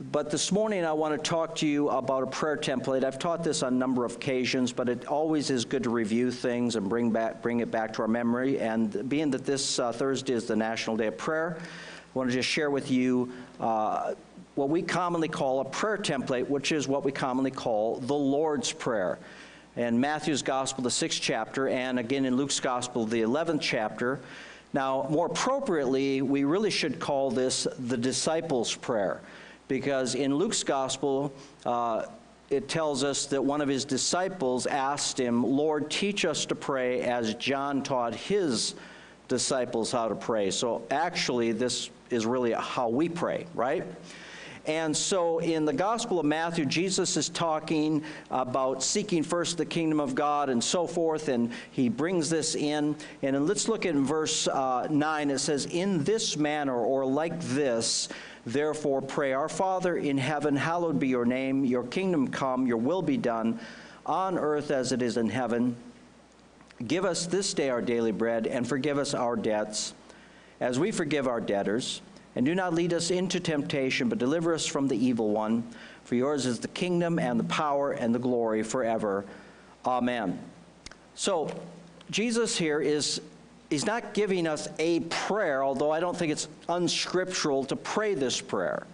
But this morning I want to talk to you about a prayer template. I've taught this on a number of occasions, but it always is good to review things and bring, back, bring it back to our memory. And being that this uh, Thursday is the National Day of Prayer, I want to just share with you uh, what we commonly call a prayer template, which is what we commonly call the Lord's Prayer. In Matthew's Gospel, the sixth chapter, and again in Luke's Gospel, the 11th chapter. Now, more appropriately, we really should call this the disciples' prayer because in Luke's gospel, uh, it tells us that one of his disciples asked him, Lord, teach us to pray as John taught his disciples how to pray. So actually, this is really how we pray, right? And so in the Gospel of Matthew, Jesus is talking about seeking first the kingdom of God and so forth, and he brings this in. And let's look at verse uh, 9. It says, In this manner, or like this, Therefore, pray, Our Father in heaven, hallowed be your name, your kingdom come, your will be done, on earth as it is in heaven. Give us this day our daily bread, and forgive us our debts, as we forgive our debtors. And do not lead us into temptation, but deliver us from the evil one. For yours is the kingdom, and the power, and the glory forever. Amen. So, Jesus here is he's not giving us a prayer, although I don't think it's unscriptural to pray this prayer.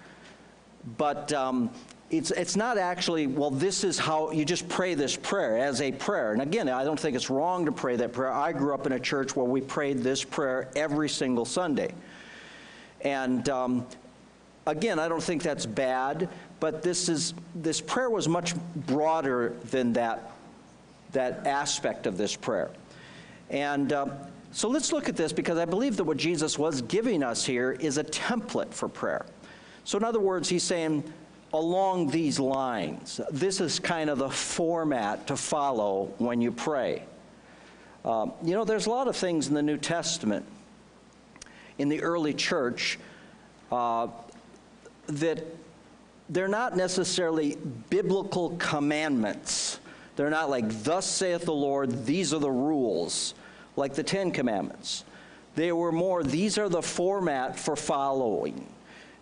But um, it's, it's not actually, well, this is how you just pray this prayer as a prayer. And again, I don't think it's wrong to pray that prayer. I grew up in a church where we prayed this prayer every single Sunday. And um, again, I don't think that's bad, but this, is, this prayer was much broader than that, that aspect of this prayer. And um, so let's look at this because I believe that what Jesus was giving us here is a template for prayer. So, in other words, he's saying, along these lines, this is kind of the format to follow when you pray. Um, you know, there's a lot of things in the New Testament, in the early church, uh, that they're not necessarily biblical commandments. They're not like, Thus saith the Lord, these are the rules like the Ten Commandments. They were more, these are the format for following.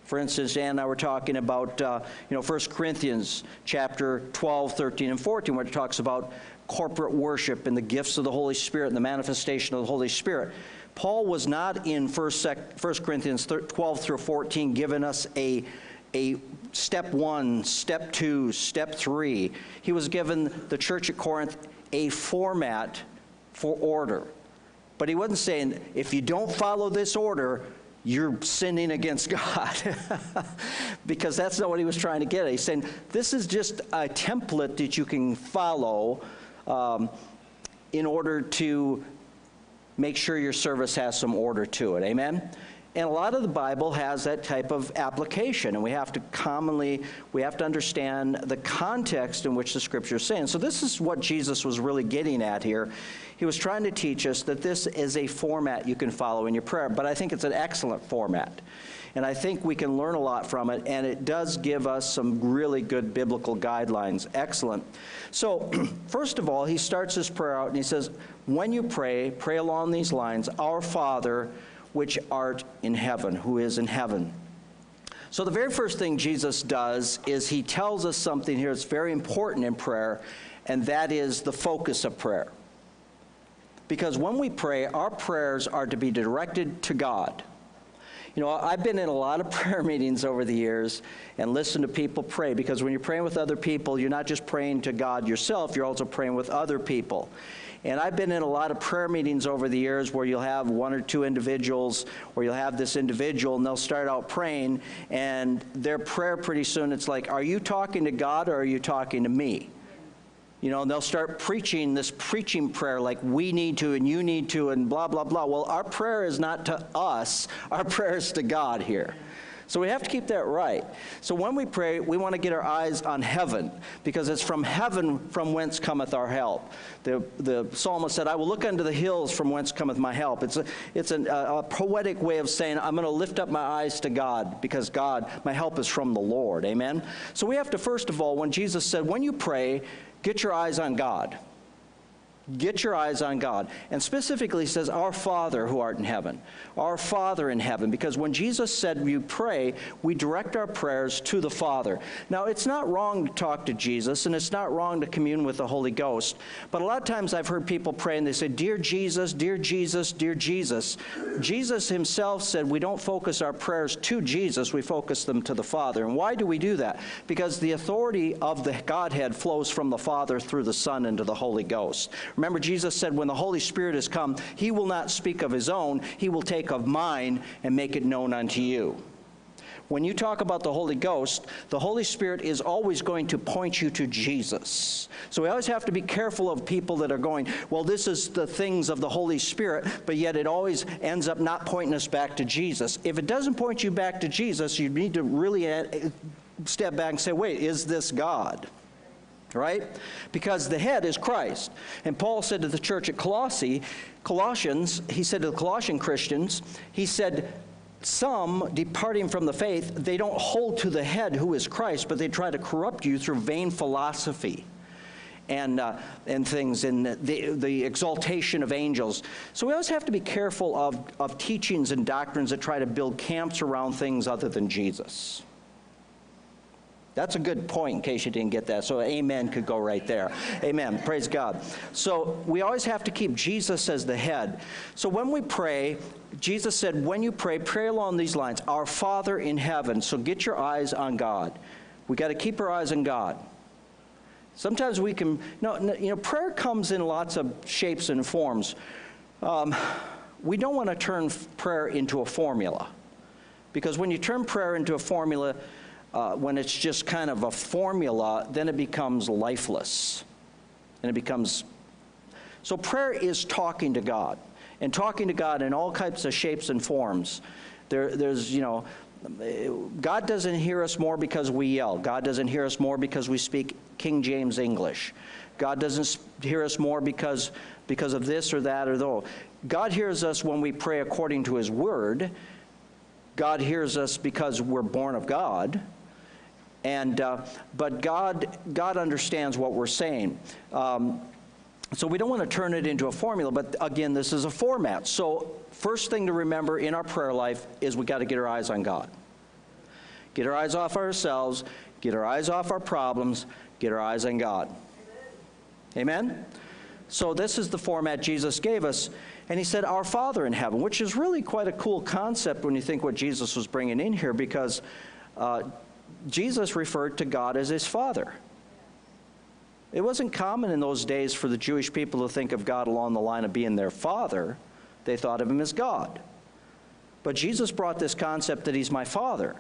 For instance, Dan and I were talking about, uh, you know, 1 Corinthians chapter 12, 13, and 14, where it talks about corporate worship and the gifts of the Holy Spirit and the manifestation of the Holy Spirit. Paul was not in 1, 1 Corinthians 12 through 14 giving us a, a step one, step two, step three. He was given the church at Corinth a format for order. But he wasn't saying, if you don't follow this order, you're sinning against God. because that's not what he was trying to get at. He's saying, this is just a template that you can follow um, in order to make sure your service has some order to it. Amen? And a lot of the Bible has that type of application, and we have to commonly, we have to understand the context in which the scripture is saying. So this is what Jesus was really getting at here. He was trying to teach us that this is a format you can follow in your prayer, but I think it's an excellent format. And I think we can learn a lot from it, and it does give us some really good biblical guidelines. Excellent. So, first of all, he starts his prayer out and he says, When you pray, pray along these lines Our Father, which art in heaven, who is in heaven. So, the very first thing Jesus does is he tells us something here that's very important in prayer, and that is the focus of prayer. Because when we pray, our prayers are to be directed to God. You know, I've been in a lot of prayer meetings over the years and listened to people pray because when you're praying with other people, you're not just praying to God yourself, you're also praying with other people. And I've been in a lot of prayer meetings over the years where you'll have one or two individuals, or you'll have this individual, and they'll start out praying, and their prayer pretty soon, it's like, Are you talking to God or are you talking to me? You know, and they'll start preaching this preaching prayer like we need to and you need to and blah, blah, blah. Well, our prayer is not to us, our prayer is to God here. So we have to keep that right. So when we pray, we want to get our eyes on heaven because it's from heaven from whence cometh our help. The, the psalmist said, I will look unto the hills from whence cometh my help. It's, a, it's an, a, a poetic way of saying, I'm going to lift up my eyes to God because God, my help is from the Lord. Amen? So we have to, first of all, when Jesus said, when you pray, get your eyes on God. Get your eyes on God. And specifically says, Our Father who art in heaven. Our Father in heaven. Because when Jesus said we pray, we direct our prayers to the Father. Now, it's not wrong to talk to Jesus, and it's not wrong to commune with the Holy Ghost. But a lot of times I've heard people pray and they say, Dear Jesus, dear Jesus, dear Jesus. Jesus himself said we don't focus our prayers to Jesus, we focus them to the Father. And why do we do that? Because the authority of the Godhead flows from the Father through the Son into the Holy Ghost. Remember, Jesus said, when the Holy Spirit has come, he will not speak of his own, he will take of mine and make it known unto you. When you talk about the Holy Ghost, the Holy Spirit is always going to point you to Jesus. So we always have to be careful of people that are going, well, this is the things of the Holy Spirit, but yet it always ends up not pointing us back to Jesus. If it doesn't point you back to Jesus, you need to really uh, step back and say, wait, is this God? Right? Because the head is Christ. And Paul said to the church at Colossae, Colossians, he said to the Colossian Christians, he said, some departing from the faith, they don't hold to the head who is Christ, but they try to corrupt you through vain philosophy and, uh, and things, and the, the exaltation of angels. So we always have to be careful of, of teachings and doctrines that try to build camps around things other than Jesus. That's a good point in case you didn't get that. So, amen could go right there. Amen. Praise God. So, we always have to keep Jesus as the head. So, when we pray, Jesus said, when you pray, pray along these lines Our Father in heaven. So, get your eyes on God. We got to keep our eyes on God. Sometimes we can, no, you know, prayer comes in lots of shapes and forms. Um, we don't want to turn prayer into a formula. Because when you turn prayer into a formula, uh, when it's just kind of a formula, then it becomes lifeless. And it becomes. So prayer is talking to God, and talking to God in all types of shapes and forms. There, there's, you know, God doesn't hear us more because we yell. God doesn't hear us more because we speak King James English. God doesn't hear us more because, because of this or that or though. God hears us when we pray according to His Word. God hears us because we're born of God. And, uh, but God, God understands what we're saying. Um, so we don't want to turn it into a formula, but again, this is a format. So first thing to remember in our prayer life is we got to get our eyes on God. Get our eyes off ourselves, get our eyes off our problems, get our eyes on God. Amen? So this is the format Jesus gave us. And he said, Our Father in heaven, which is really quite a cool concept when you think what Jesus was bringing in here because uh, Jesus referred to God as his father. It wasn't common in those days for the Jewish people to think of God along the line of being their father. They thought of him as God. But Jesus brought this concept that he's my father.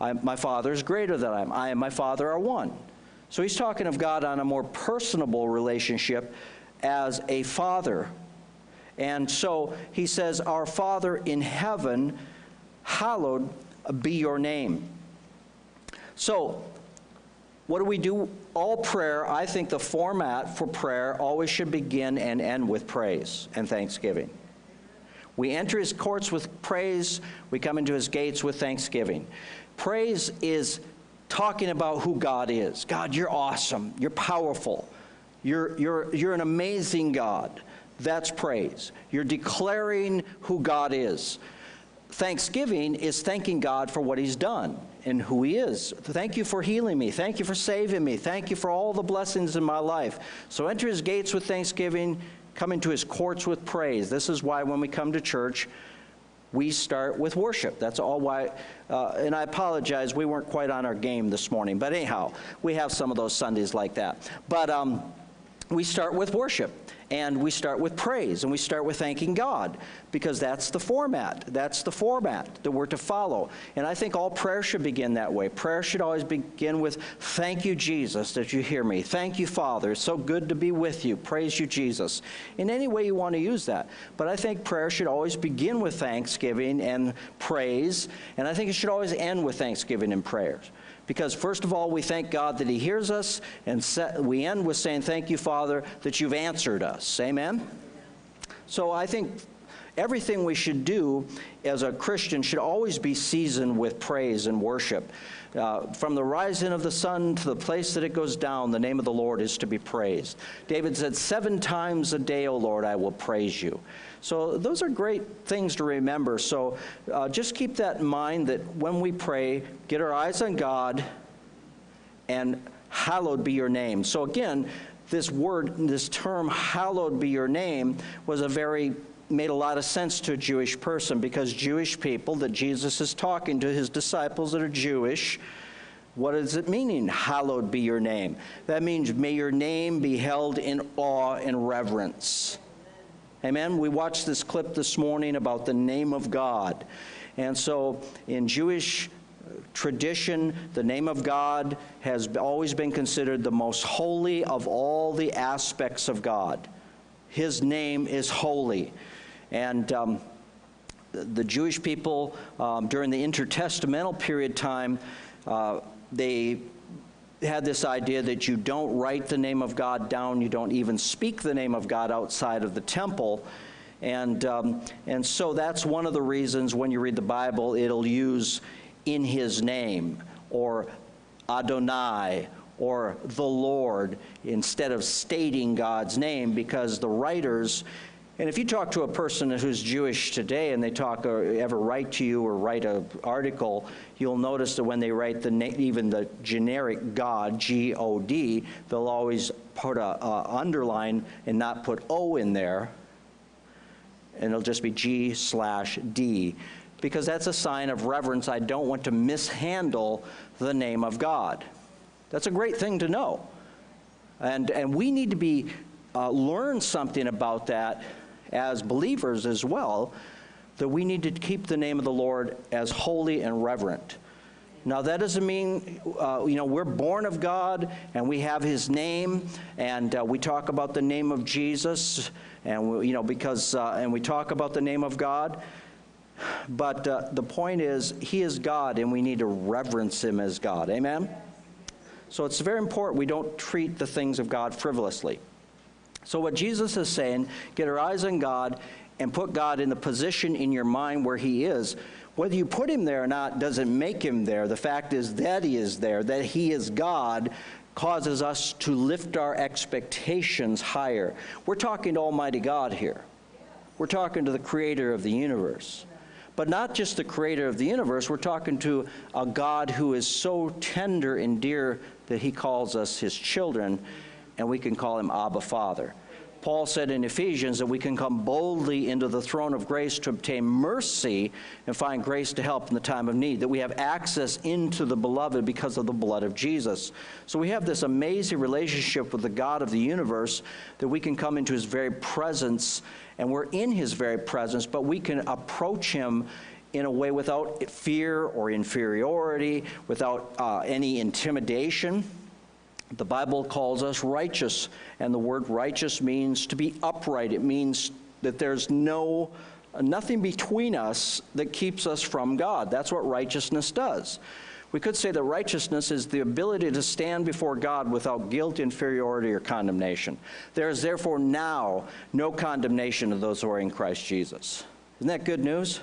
I, my father is greater than I am. I and my father are one. So he's talking of God on a more personable relationship as a father. And so he says, Our Father in heaven, hallowed be your name. So, what do we do? All prayer, I think the format for prayer always should begin and end with praise and thanksgiving. We enter his courts with praise, we come into his gates with thanksgiving. Praise is talking about who God is. God, you're awesome, you're powerful, you're, you're, you're an amazing God. That's praise. You're declaring who God is. Thanksgiving is thanking God for what he's done and who He is. Thank you for healing me. Thank you for saving me. Thank you for all the blessings in my life. So enter His gates with thanksgiving, come into His courts with praise. This is why when we come to church, we start with worship. That's all why, uh, and I apologize, we weren't quite on our game this morning. But anyhow, we have some of those Sundays like that. But um, we start with worship. And we start with praise and we start with thanking God because that's the format. That's the format that we're to follow. And I think all prayer should begin that way. Prayer should always begin with, Thank you, Jesus, that you hear me. Thank you, Father. It's so good to be with you. Praise you, Jesus. In any way you want to use that. But I think prayer should always begin with thanksgiving and praise. And I think it should always end with thanksgiving and prayers. Because, first of all, we thank God that He hears us, and we end with saying, Thank you, Father, that you've answered us. Amen? So I think everything we should do as a Christian should always be seasoned with praise and worship. Uh, from the rising of the sun to the place that it goes down, the name of the Lord is to be praised. David said, Seven times a day, O Lord, I will praise you. So those are great things to remember. So uh, just keep that in mind that when we pray, get our eyes on God and hallowed be your name. So again, this word, this term, hallowed be your name, was a very made a lot of sense to a Jewish person because Jewish people that Jesus is talking to his disciples that are Jewish, what does it mean, hallowed be your name? That means may your name be held in awe and reverence. Amen. We watched this clip this morning about the name of God. And so in Jewish tradition, the name of God has always been considered the most holy of all the aspects of God. His name is holy. And um, the Jewish people um, during the intertestamental period time, uh, they had this idea that you don't write the name of God down, you don't even speak the name of God outside of the temple. And, um, and so that's one of the reasons when you read the Bible, it'll use in his name or Adonai or the Lord instead of stating God's name because the writers and if you talk to a person who's Jewish today and they talk or ever write to you or write an article, you'll notice that when they write the even the generic God, G-O-D, they'll always put a, a underline and not put O in there, and it'll just be G slash D, because that's a sign of reverence. I don't want to mishandle the name of God. That's a great thing to know, and and we need to be uh, learn something about that as believers as well, that we need to keep the name of the Lord as holy and reverent. Now, that doesn't mean, uh, you know, we're born of God and we have His name, and uh, we talk about the name of Jesus, and, we, you know, because, uh, and we talk about the name of God. But uh, the point is, He is God, and we need to reverence Him as God. Amen? So it's very important we don't treat the things of God frivolously. So, what Jesus is saying, get our eyes on God and put God in the position in your mind where He is. Whether you put Him there or not doesn't make Him there. The fact is that He is there, that He is God, causes us to lift our expectations higher. We're talking to Almighty God here, we're talking to the Creator of the universe. But not just the creator of the universe, we're talking to a God who is so tender and dear that he calls us his children and we can call him Abba Father. Paul said in Ephesians that we can come boldly into the throne of grace to obtain mercy and find grace to help in the time of need, that we have access into the beloved because of the blood of Jesus. So we have this amazing relationship with the God of the universe that we can come into his very presence, and we're in his very presence, but we can approach him in a way without fear or inferiority, without uh, any intimidation. The Bible calls us righteous, and the word righteous means to be upright. It means that there's no nothing between us that keeps us from God. That's what righteousness does. We could say that righteousness is the ability to stand before God without guilt, inferiority, or condemnation. There is therefore now no condemnation of those who are in Christ Jesus. Isn't that good news?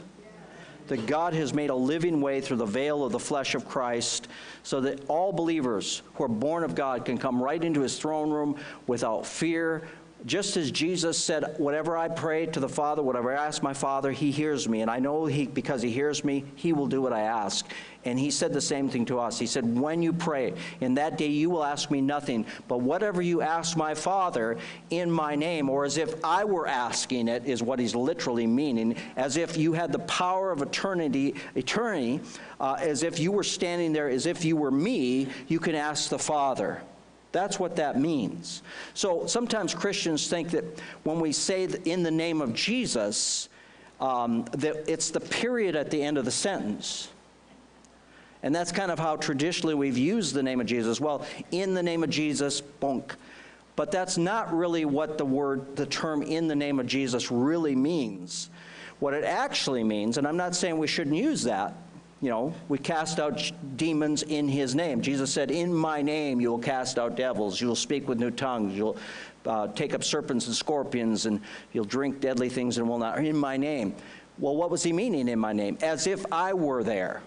That God has made a living way through the veil of the flesh of Christ so that all believers who are born of God can come right into his throne room without fear, just as Jesus said, Whatever I pray to the Father, whatever I ask my Father, he hears me. And I know he, because he hears me, he will do what I ask. And he said the same thing to us. He said, When you pray, in that day you will ask me nothing, but whatever you ask my Father in my name, or as if I were asking it, is what he's literally meaning, as if you had the power of eternity, eternity uh, as if you were standing there, as if you were me, you can ask the Father. That's what that means. So sometimes Christians think that when we say in the name of Jesus, um, that it's the period at the end of the sentence. And that's kind of how traditionally we've used the name of Jesus. Well, in the name of Jesus, bonk. But that's not really what the word, the term in the name of Jesus really means. What it actually means, and I'm not saying we shouldn't use that, you know, we cast out demons in his name. Jesus said, In my name you will cast out devils, you will speak with new tongues, you'll uh, take up serpents and scorpions, and you'll drink deadly things and will not, in my name. Well, what was he meaning in my name? As if I were there.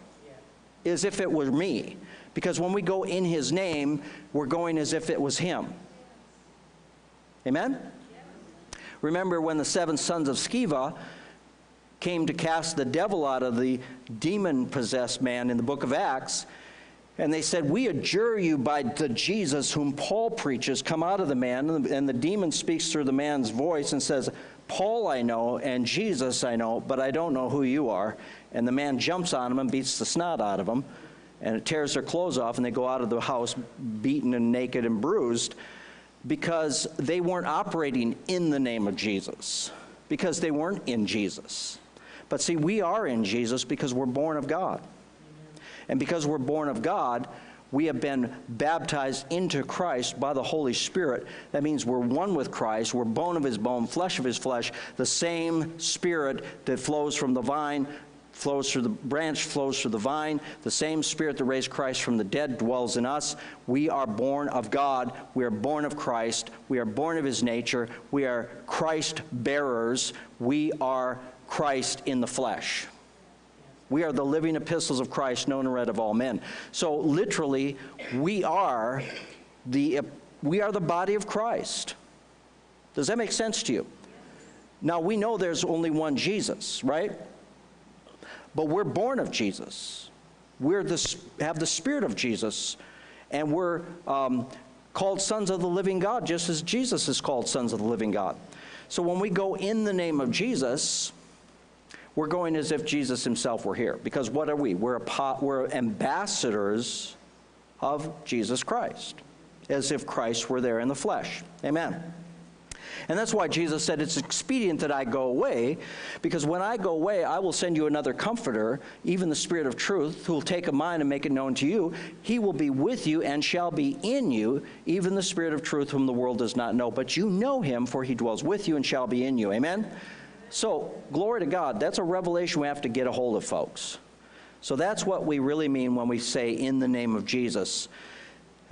As if it were me. Because when we go in his name, we're going as if it was him. Amen? Remember when the seven sons of Sceva came to cast the devil out of the demon possessed man in the book of Acts, and they said, We adjure you by the Jesus whom Paul preaches, come out of the man. And the demon speaks through the man's voice and says, Paul I know, and Jesus I know, but I don't know who you are. And the man jumps on him and beats the snot out of him, and it tears their clothes off, and they go out of the house beaten and naked and bruised because they weren't operating in the name of Jesus, because they weren't in Jesus. But see, we are in Jesus because we're born of God. And because we're born of God, we have been baptized into Christ by the Holy Spirit. That means we're one with Christ. We're bone of his bone, flesh of his flesh. The same Spirit that flows from the vine flows through the branch, flows through the vine. The same Spirit that raised Christ from the dead dwells in us. We are born of God. We are born of Christ. We are born of his nature. We are Christ bearers. We are Christ in the flesh. We are the living epistles of Christ, known and read of all men. So literally, we are the, we are the body of Christ. Does that make sense to you? Now, we know there's only one Jesus, right? But we're born of Jesus. We're the, have the Spirit of Jesus, and we're um, called sons of the living God, just as Jesus is called sons of the living God. So when we go in the name of Jesus, we're going as if Jesus himself were here. Because what are we? We're, a, we're ambassadors of Jesus Christ, as if Christ were there in the flesh. Amen. And that's why Jesus said, It's expedient that I go away, because when I go away, I will send you another comforter, even the Spirit of truth, who will take a mind and make it known to you. He will be with you and shall be in you, even the Spirit of truth, whom the world does not know. But you know him, for he dwells with you and shall be in you. Amen? So, glory to God. That's a revelation we have to get a hold of, folks. So, that's what we really mean when we say in the name of Jesus.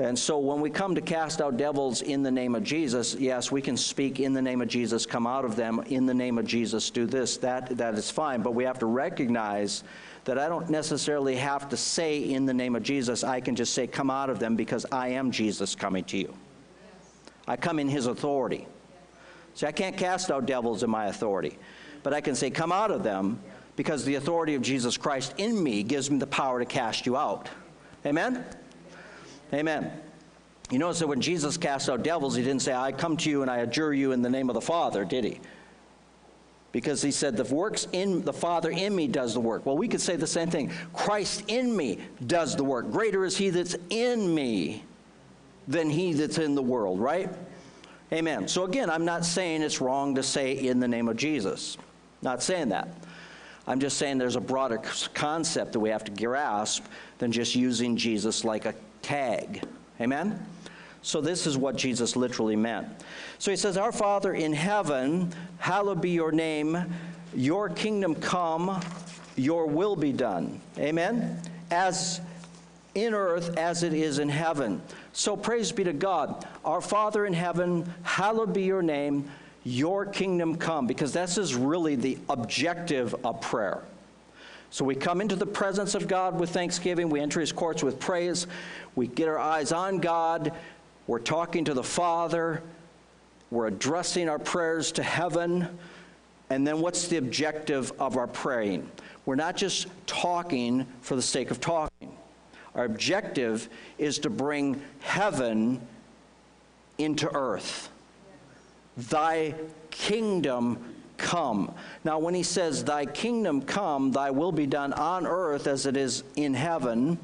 And so, when we come to cast out devils in the name of Jesus, yes, we can speak in the name of Jesus, come out of them in the name of Jesus, do this. That, that is fine. But we have to recognize that I don't necessarily have to say in the name of Jesus. I can just say, come out of them because I am Jesus coming to you. I come in his authority. See, I can't cast out devils in my authority, but I can say, Come out of them, because the authority of Jesus Christ in me gives me the power to cast you out. Amen? Amen. You notice that when Jesus cast out devils, he didn't say, I come to you and I adjure you in the name of the Father, did he? Because he said, The works in the Father in me does the work. Well, we could say the same thing. Christ in me does the work. Greater is he that's in me than he that's in the world, right? Amen. So again, I'm not saying it's wrong to say in the name of Jesus. Not saying that. I'm just saying there's a broader concept that we have to grasp than just using Jesus like a tag. Amen? So this is what Jesus literally meant. So he says, Our Father in heaven, hallowed be your name, your kingdom come, your will be done. Amen? As in earth as it is in heaven. So praise be to God. Our Father in heaven, hallowed be your name, your kingdom come, because this is really the objective of prayer. So we come into the presence of God with thanksgiving, we enter his courts with praise, we get our eyes on God, we're talking to the Father, we're addressing our prayers to heaven, and then what's the objective of our praying? We're not just talking for the sake of talking. Our objective is to bring heaven into earth. Thy kingdom come. Now, when he says, Thy kingdom come, thy will be done on earth as it is in heaven,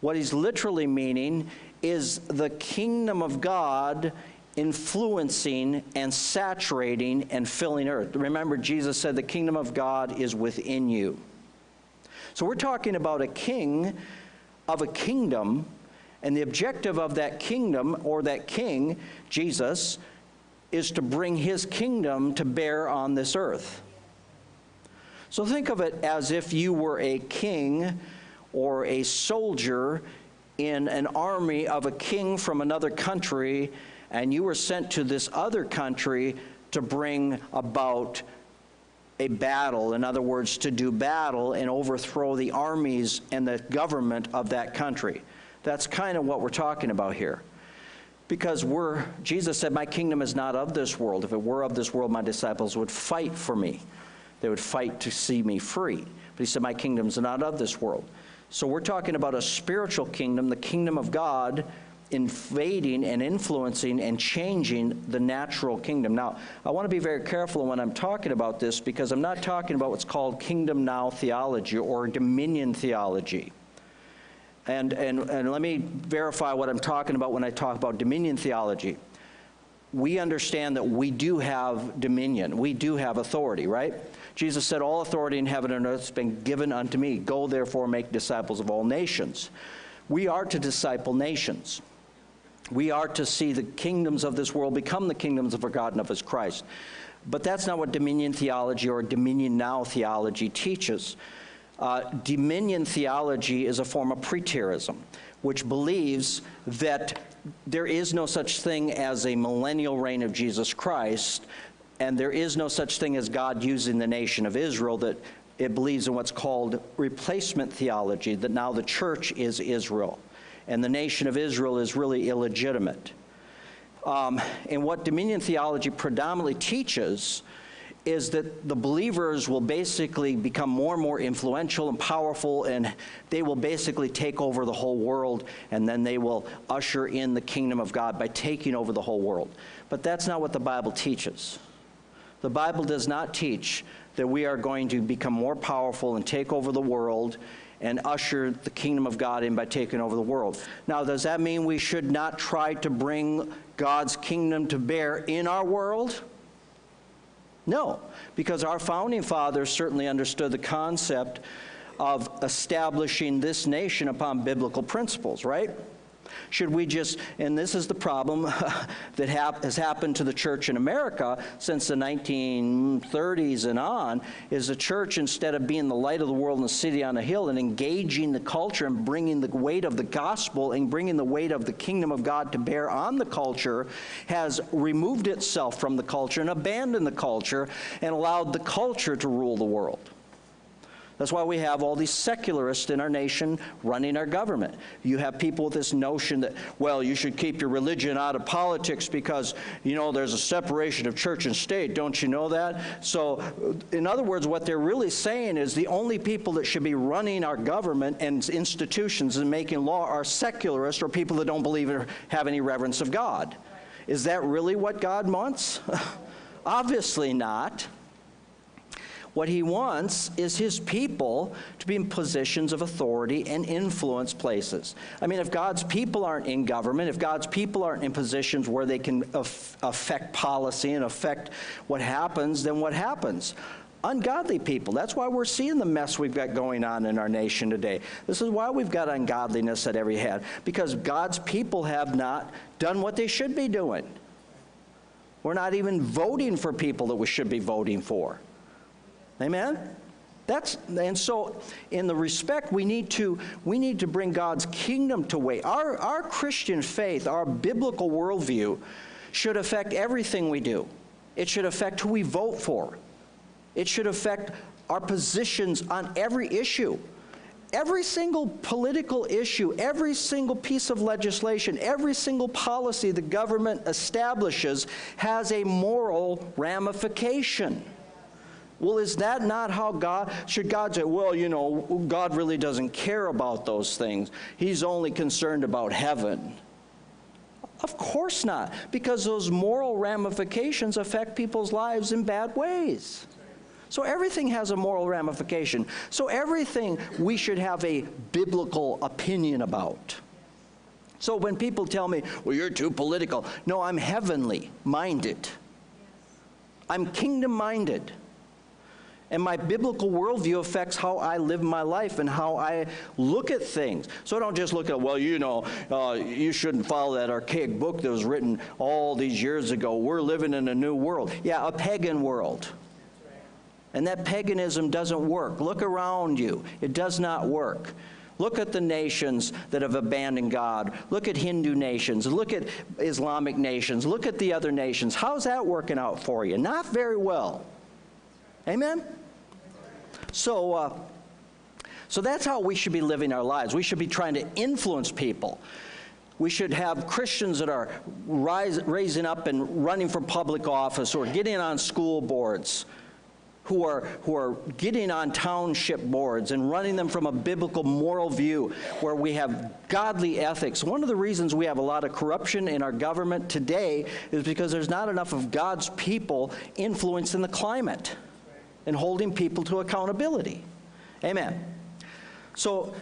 what he's literally meaning is the kingdom of God influencing and saturating and filling earth. Remember, Jesus said, The kingdom of God is within you. So we're talking about a king of a kingdom, and the objective of that kingdom or that king, Jesus, is to bring his kingdom to bear on this earth. So think of it as if you were a king or a soldier in an army of a king from another country, and you were sent to this other country to bring about a battle, in other words, to do battle and overthrow the armies and the government of that country. That's kind of what we're talking about here. Because we're, Jesus said, My kingdom is not of this world. If it were of this world, my disciples would fight for me. They would fight to see me free. But he said, My kingdom is not of this world. So we're talking about a spiritual kingdom, the kingdom of God, invading and influencing and changing the natural kingdom. Now, I want to be very careful when I'm talking about this because I'm not talking about what's called kingdom now theology or dominion theology. And, and, and let me verify what I'm talking about when I talk about dominion theology. We understand that we do have dominion, we do have authority, right? Jesus said, All authority in heaven and earth has been given unto me. Go therefore make disciples of all nations. We are to disciple nations. We are to see the kingdoms of this world become the kingdoms of our God and of his Christ. But that's not what dominion theology or dominion now theology teaches. Uh, dominion theology is a form of preterism, which believes that there is no such thing as a millennial reign of Jesus Christ, and there is no such thing as God using the nation of Israel, that it believes in what's called replacement theology, that now the church is Israel, and the nation of Israel is really illegitimate. Um, and what dominion theology predominantly teaches is that the believers will basically become more and more influential and powerful, and they will basically take over the whole world, and then they will usher in the kingdom of God by taking over the whole world. But that's not what the Bible teaches. The Bible does not teach that we are going to become more powerful and take over the world and usher the kingdom of God in by taking over the world. Now, does that mean we should not try to bring God's kingdom to bear in our world? No, because our founding fathers certainly understood the concept of establishing this nation upon biblical principles, right? Should we just, and this is the problem that hap, has happened to the church in America since the 1930s and on, is the church, instead of being the light of the world and the city on a hill and engaging the culture and bringing the weight of the gospel and bringing the weight of the kingdom of God to bear on the culture, has removed itself from the culture and abandoned the culture and allowed the culture to rule the world. That's why we have all these secularists in our nation running our government. You have people with this notion that, well, you should keep your religion out of politics because, you know, there's a separation of church and state. Don't you know that? So, in other words, what they're really saying is the only people that should be running our government and institutions and making law are secularists or people that don't believe or have any reverence of God. Is that really what God wants? Obviously not. What he wants is his people to be in positions of authority and influence places. I mean, if God's people aren't in government, if God's people aren't in positions where they can affect policy and affect what happens, then what happens? ungodly people. That's why we're seeing the mess we've got going on in our nation today. This is why we've got ungodliness at every head, because God's people have not done what they should be doing. We're not even voting for people that we should be voting for. Amen? That's, and so in the respect we need to we need to bring God's kingdom to weight. Our, our Christian faith, our biblical worldview should affect everything we do. It should affect who we vote for. It should affect our positions on every issue. Every single political issue, every single piece of legislation, every single policy the government establishes has a moral ramification. Well, is that not how God, should God say, well, you know, God really doesn't care about those things. He's only concerned about heaven. Of course not, because those moral ramifications affect people's lives in bad ways. So everything has a moral ramification. So everything we should have a biblical opinion about. So when people tell me, well, you're too political, no, I'm heavenly minded. I'm kingdom minded. And my biblical worldview affects how I live my life and how I look at things. So don't just look at, well, you know, uh, you shouldn't follow that archaic book that was written all these years ago. We're living in a new world. Yeah, a pagan world. And that paganism doesn't work. Look around you, it does not work. Look at the nations that have abandoned God. Look at Hindu nations. Look at Islamic nations. Look at the other nations. How's that working out for you? Not very well. Amen? So, uh, so that's how we should be living our lives. We should be trying to influence people. We should have Christians that are rise, raising up and running for public office or getting on school boards, who are, who are getting on township boards and running them from a biblical moral view where we have godly ethics. One of the reasons we have a lot of corruption in our government today is because there's not enough of God's people influencing the climate and holding people to accountability. Amen. So,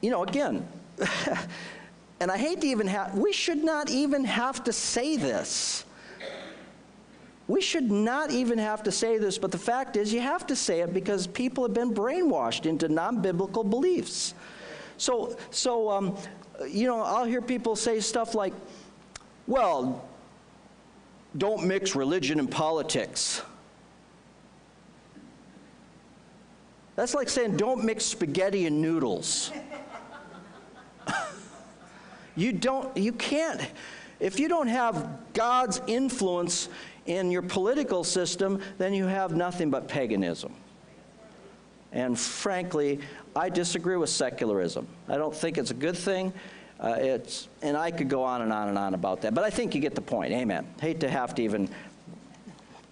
you know, again, and I hate to even have, we should not even have to say this. We should not even have to say this, but the fact is, you have to say it because people have been brainwashed into non biblical beliefs. So, so um, you know, I'll hear people say stuff like, well, don't mix religion and politics. That's like saying don't mix spaghetti and noodles. you don't, you can't, if you don't have God's influence in your political system, then you have nothing but paganism. And frankly, I disagree with secularism. I don't think it's a good thing. Uh, it's, and I could go on and on and on about that. But I think you get the point. Amen. Hate to have to even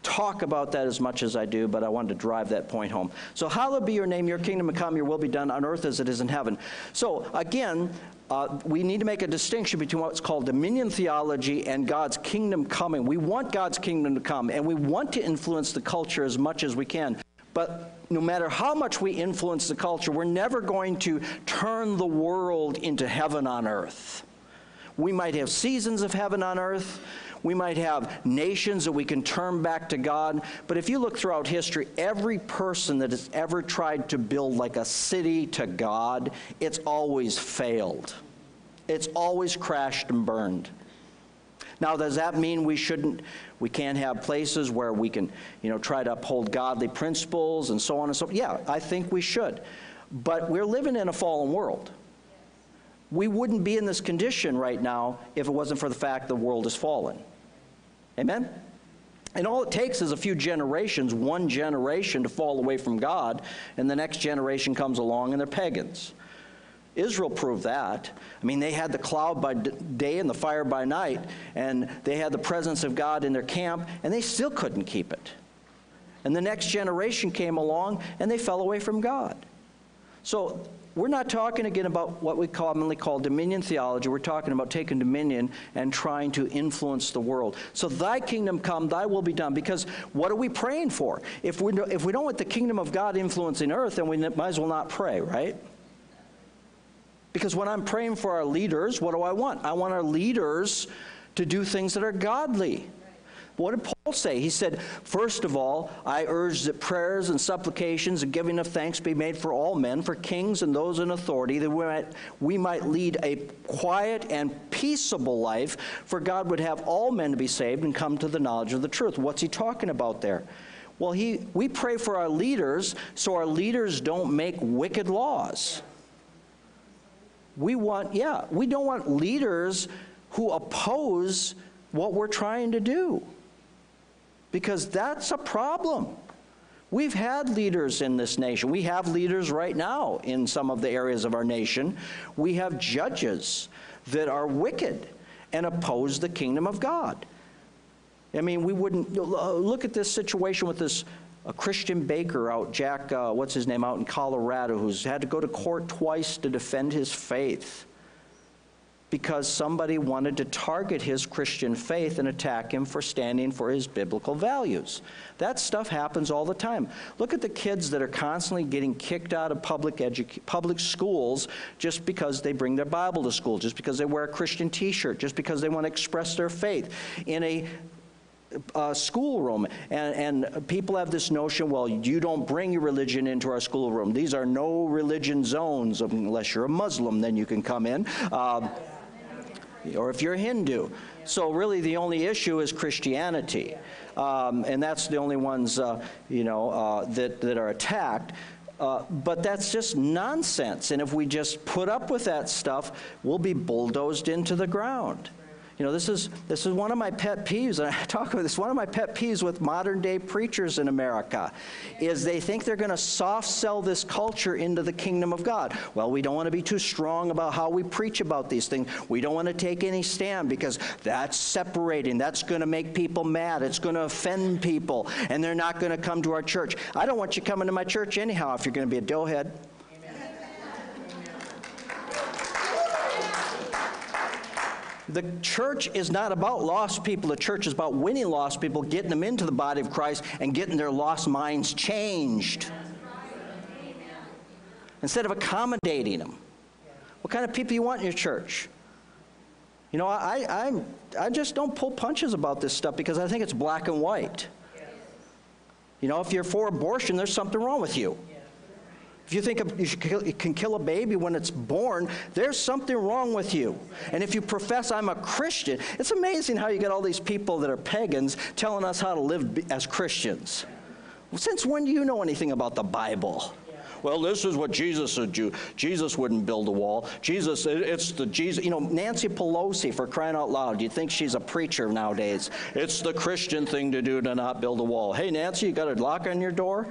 talk about that as much as I do, but I wanted to drive that point home. So, hallowed be your name, your kingdom come, your will be done on earth as it is in heaven. So, again, uh, we need to make a distinction between what's called dominion theology and God's kingdom coming. We want God's kingdom to come, and we want to influence the culture as much as we can. But no matter how much we influence the culture, we're never going to turn the world into heaven on earth. We might have seasons of heaven on earth. We might have nations that we can turn back to God. But if you look throughout history, every person that has ever tried to build like a city to God, it's always failed. It's always crashed and burned. Now, does that mean we shouldn't, we can't have places where we can, you know, try to uphold godly principles and so on and so forth? Yeah, I think we should. But we're living in a fallen world we wouldn't be in this condition right now if it wasn't for the fact the world is fallen. Amen? And all it takes is a few generations, one generation to fall away from God, and the next generation comes along and they're pagans. Israel proved that. I mean, they had the cloud by day and the fire by night, and they had the presence of God in their camp, and they still couldn't keep it. And the next generation came along, and they fell away from God. So we're not talking again about what we commonly call dominion theology. We're talking about taking dominion and trying to influence the world. So, thy kingdom come, thy will be done. Because what are we praying for? If we, if we don't want the kingdom of God influencing earth, then we might as well not pray, right? Because when I'm praying for our leaders, what do I want? I want our leaders to do things that are godly. What did Paul say? He said, First of all, I urge that prayers and supplications and giving of thanks be made for all men, for kings and those in authority, that we might, we might lead a quiet and peaceable life, for God would have all men to be saved and come to the knowledge of the truth. What's he talking about there? Well, he, we pray for our leaders so our leaders don't make wicked laws. We want, yeah, we don't want leaders who oppose what we're trying to do because that's a problem. We've had leaders in this nation. We have leaders right now in some of the areas of our nation. We have judges that are wicked and oppose the kingdom of God. I mean, we wouldn't look at this situation with this a Christian baker out, Jack, uh, what's his name, out in Colorado, who's had to go to court twice to defend his faith because somebody wanted to target his Christian faith and attack him for standing for his biblical values. That stuff happens all the time. Look at the kids that are constantly getting kicked out of public, edu- public schools just because they bring their Bible to school, just because they wear a Christian t shirt, just because they want to express their faith. In a uh, schoolroom. And, and people have this notion well, you don't bring your religion into our schoolroom. These are no religion zones, unless you're a Muslim, then you can come in. Uh, or if you're Hindu. So really the only issue is Christianity. Um, and that's the only ones, uh, you know, uh, that, that are attacked. Uh, but that's just nonsense. And if we just put up with that stuff, we'll be bulldozed into the ground. You know, this is, this is one of my pet peeves, and I talk about this, one of my pet peeves with modern day preachers in America is they think they're going to soft sell this culture into the kingdom of God. Well, we don't want to be too strong about how we preach about these things. We don't want to take any stand because that's separating. That's going to make people mad. It's going to offend people, and they're not going to come to our church. I don't want you coming to my church anyhow if you're going to be a doughhead. The church is not about lost people. The church is about winning lost people, getting them into the body of Christ, and getting their lost minds changed. Instead of accommodating them. What kind of people you want in your church? You know, I, I, I just don't pull punches about this stuff because I think it's black and white. You know, if you're for abortion, there's something wrong with you. If you think you can kill a baby when it's born, there's something wrong with you. And if you profess I'm a Christian, it's amazing how you get all these people that are pagans telling us how to live as Christians. Since when do you know anything about the Bible? Well, this is what Jesus would do. Jesus wouldn't build a wall. Jesus, it's the Jesus, you know, Nancy Pelosi, for crying out loud, do you think she's a preacher nowadays? It's the Christian thing to do to not build a wall. Hey, Nancy, you got a lock on your door?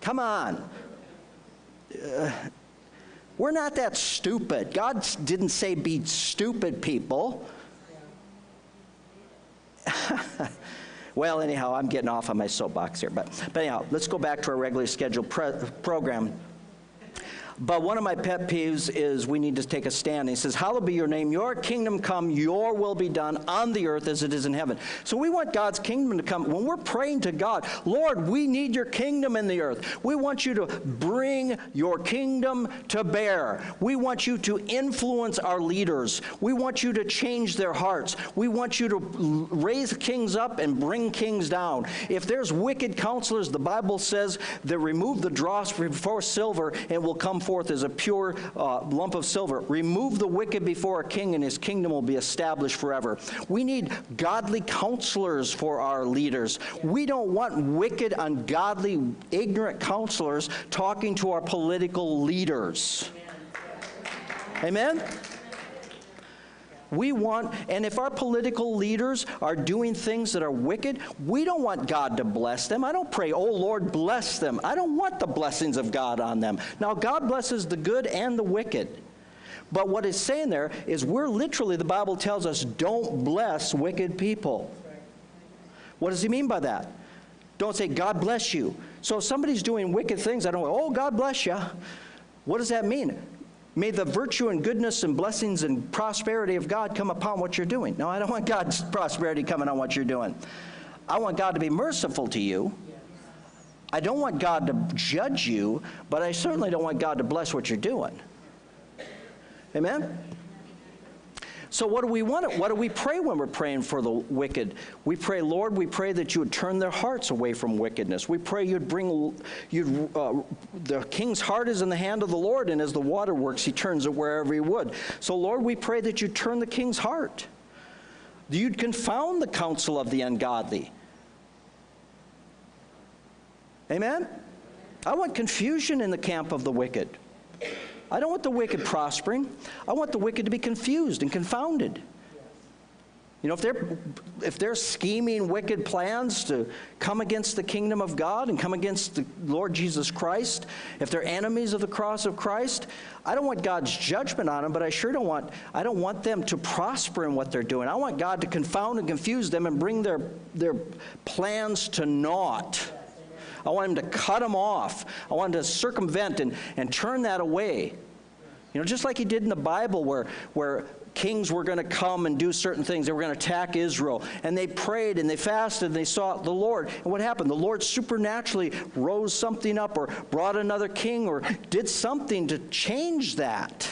Come on uh, we're not that stupid. God didn't say be stupid people. well, anyhow, I'm getting off on my soapbox here. But, but anyhow, let's go back to our regularly scheduled program. But one of my pet peeves is we need to take a stand. He says, Hallowed be your name, your kingdom come, your will be done on the earth as it is in heaven. So we want God's kingdom to come. When we're praying to God, Lord, we need your kingdom in the earth. We want you to bring your kingdom to bear. We want you to influence our leaders. We want you to change their hearts. We want you to raise kings up and bring kings down. If there's wicked counselors, the Bible says they remove the dross before silver and will come forth as a pure uh, lump of silver. Remove the wicked before a king, and his kingdom will be established forever. We need godly counselors for our leaders. We don't want wicked, ungodly, ignorant counselors talking to our political leaders. Amen? We want, and if our political leaders are doing things that are wicked, we don't want God to bless them. I don't pray, oh Lord, bless them. I don't want the blessings of God on them. Now, God blesses the good and the wicked. But what it's saying there is we're literally, the Bible tells us, don't bless wicked people. What does he mean by that? Don't say, God bless you. So if somebody's doing wicked things, I don't oh, God bless you. What does that mean? May the virtue and goodness and blessings and prosperity of God come upon what you're doing. No, I don't want God's prosperity coming on what you're doing. I want God to be merciful to you. I don't want God to judge you, but I certainly don't want God to bless what you're doing. Amen? So what do we want? What do we pray when we're praying for the wicked? We pray, Lord, we pray that you would turn their hearts away from wickedness. We pray you'd bring, you'd, uh, the king's heart is in the hand of the Lord, and as the water works, he turns it wherever he would. So, Lord, we pray that you turn the king's heart. You'd confound the counsel of the ungodly. Amen? I want confusion in the camp of the wicked. I don't want the wicked prospering. I want the wicked to be confused and confounded. You know, if they're, if they're scheming wicked plans to come against the kingdom of God and come against the Lord Jesus Christ, if they're enemies of the cross of Christ, I don't want God's judgment on them, but I sure don't want, I don't want them to prosper in what they're doing. I want God to confound and confuse them and bring their, their plans to naught. I want him to cut him off. I want him to circumvent and, and turn that away. You know, just like he did in the Bible where, where kings were going to come and do certain things. They were going to attack Israel. And they prayed and they fasted and they sought the Lord. And what happened? The Lord supernaturally rose something up or brought another king or did something to change that.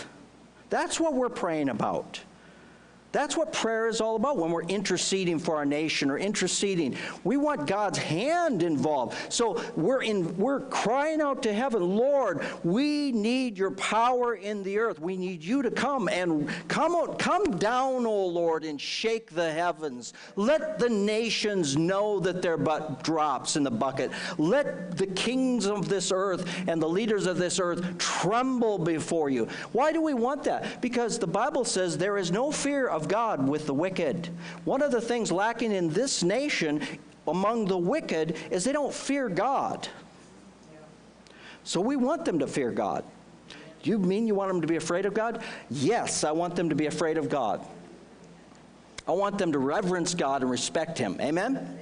That's what we're praying about. That's what prayer is all about when we're interceding for our nation or interceding. We want God's hand involved. So we're in we're crying out to heaven, Lord, we need your power in the earth. We need you to come and come out, come down, O Lord, and shake the heavens. Let the nations know that they're but drops in the bucket. Let the kings of this earth and the leaders of this earth tremble before you. Why do we want that? Because the Bible says there is no fear of of God with the wicked. One of the things lacking in this nation among the wicked is they don't fear God. So we want them to fear God. You mean you want them to be afraid of God? Yes, I want them to be afraid of God. I want them to reverence God and respect Him. Amen? Amen?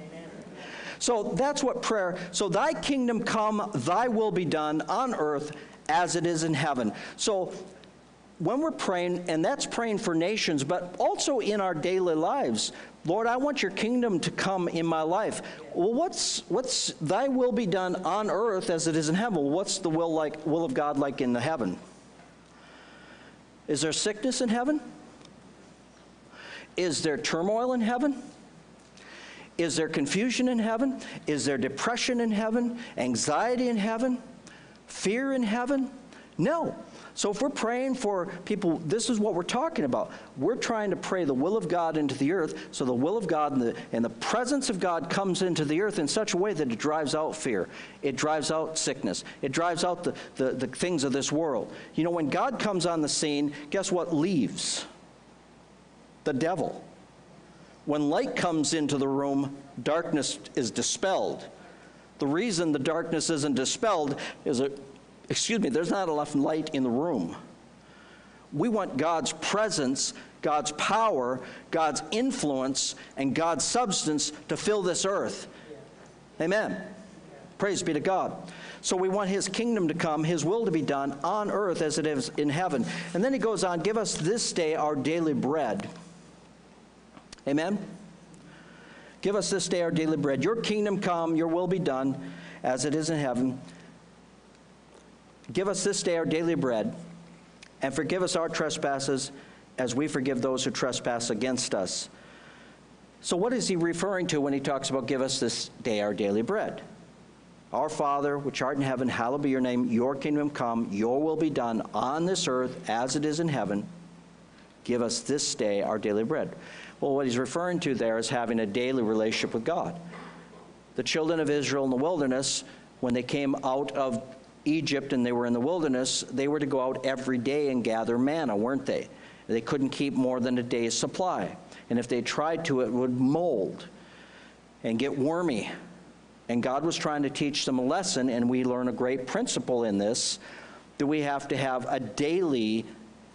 So that's what prayer, so thy kingdom come, thy will be done on earth as it is in heaven. So when we're praying, and that's praying for nations, but also in our daily lives, Lord, I want your kingdom to come in my life. Well, what's, what's thy will be done on earth as it is in heaven? What's the will, like, will of God like in the heaven? Is there sickness in heaven? Is there turmoil in heaven? Is there confusion in heaven? Is there depression in heaven? Anxiety in heaven? Fear in heaven? No. So if we're praying for people, this is what we're talking about. We're trying to pray the will of God into the earth so the will of God and the, and the presence of God comes into the earth in such a way that it drives out fear. It drives out sickness. It drives out the, the, the things of this world. You know, when God comes on the scene, guess what leaves? The devil. When light comes into the room, darkness is dispelled. The reason the darkness isn't dispelled is that excuse me, there's not enough light in the room. We want God's presence, God's power, God's influence, and God's substance to fill this earth. Amen. Praise be to God. So we want his kingdom to come, his will to be done on earth as it is in heaven. And then he goes on, give us this day our daily bread. Amen. Give us this day our daily bread. Your kingdom come, your will be done as it is in heaven. Give us this day our daily bread, and forgive us our trespasses as we forgive those who trespass against us. So, what is he referring to when he talks about give us this day our daily bread? Our Father, which art in heaven, hallowed be your name. Your kingdom come, your will be done on this earth as it is in heaven. Give us this day our daily bread. Well, what he's referring to there is having a daily relationship with God. The children of Israel in the wilderness, when they came out of Egypt and they were in the wilderness, they were to go out every day and gather manna, weren't they? They couldn't keep more than a day's supply. And if they tried to, it would mold and get wormy. And God was trying to teach them a lesson, and we learn a great principle in this that we have to have a daily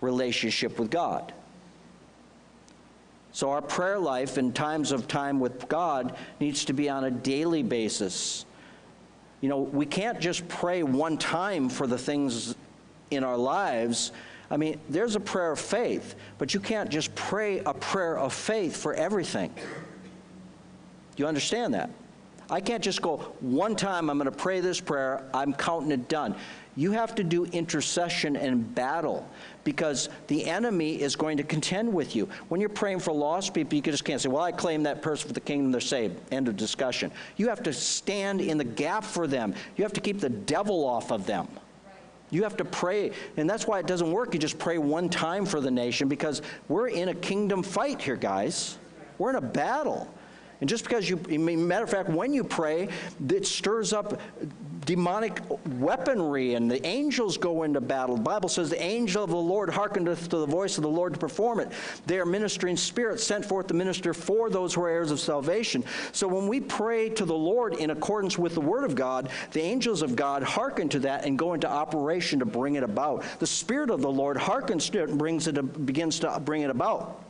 relationship with God. So our prayer life in times of time with God needs to be on a daily basis. You know, we can't just pray one time for the things in our lives. I mean, there's a prayer of faith, but you can't just pray a prayer of faith for everything. You understand that? I can't just go one time, I'm going to pray this prayer, I'm counting it done. You have to do intercession and battle because the enemy is going to contend with you. When you're praying for lost people, you just can't say, Well, I claim that person for the kingdom, they're saved. End of discussion. You have to stand in the gap for them, you have to keep the devil off of them. You have to pray, and that's why it doesn't work. You just pray one time for the nation because we're in a kingdom fight here, guys. We're in a battle. And just because you, matter of fact, when you pray, it stirs up demonic weaponry and the angels go into battle. The Bible says the angel of the Lord hearkeneth to the voice of the Lord to perform it. They are ministering spirits sent forth to minister for those who are heirs of salvation. So when we pray to the Lord in accordance with the word of God, the angels of God hearken to that and go into operation to bring it about. The Spirit of the Lord hearkens to it and brings it, begins to bring it about.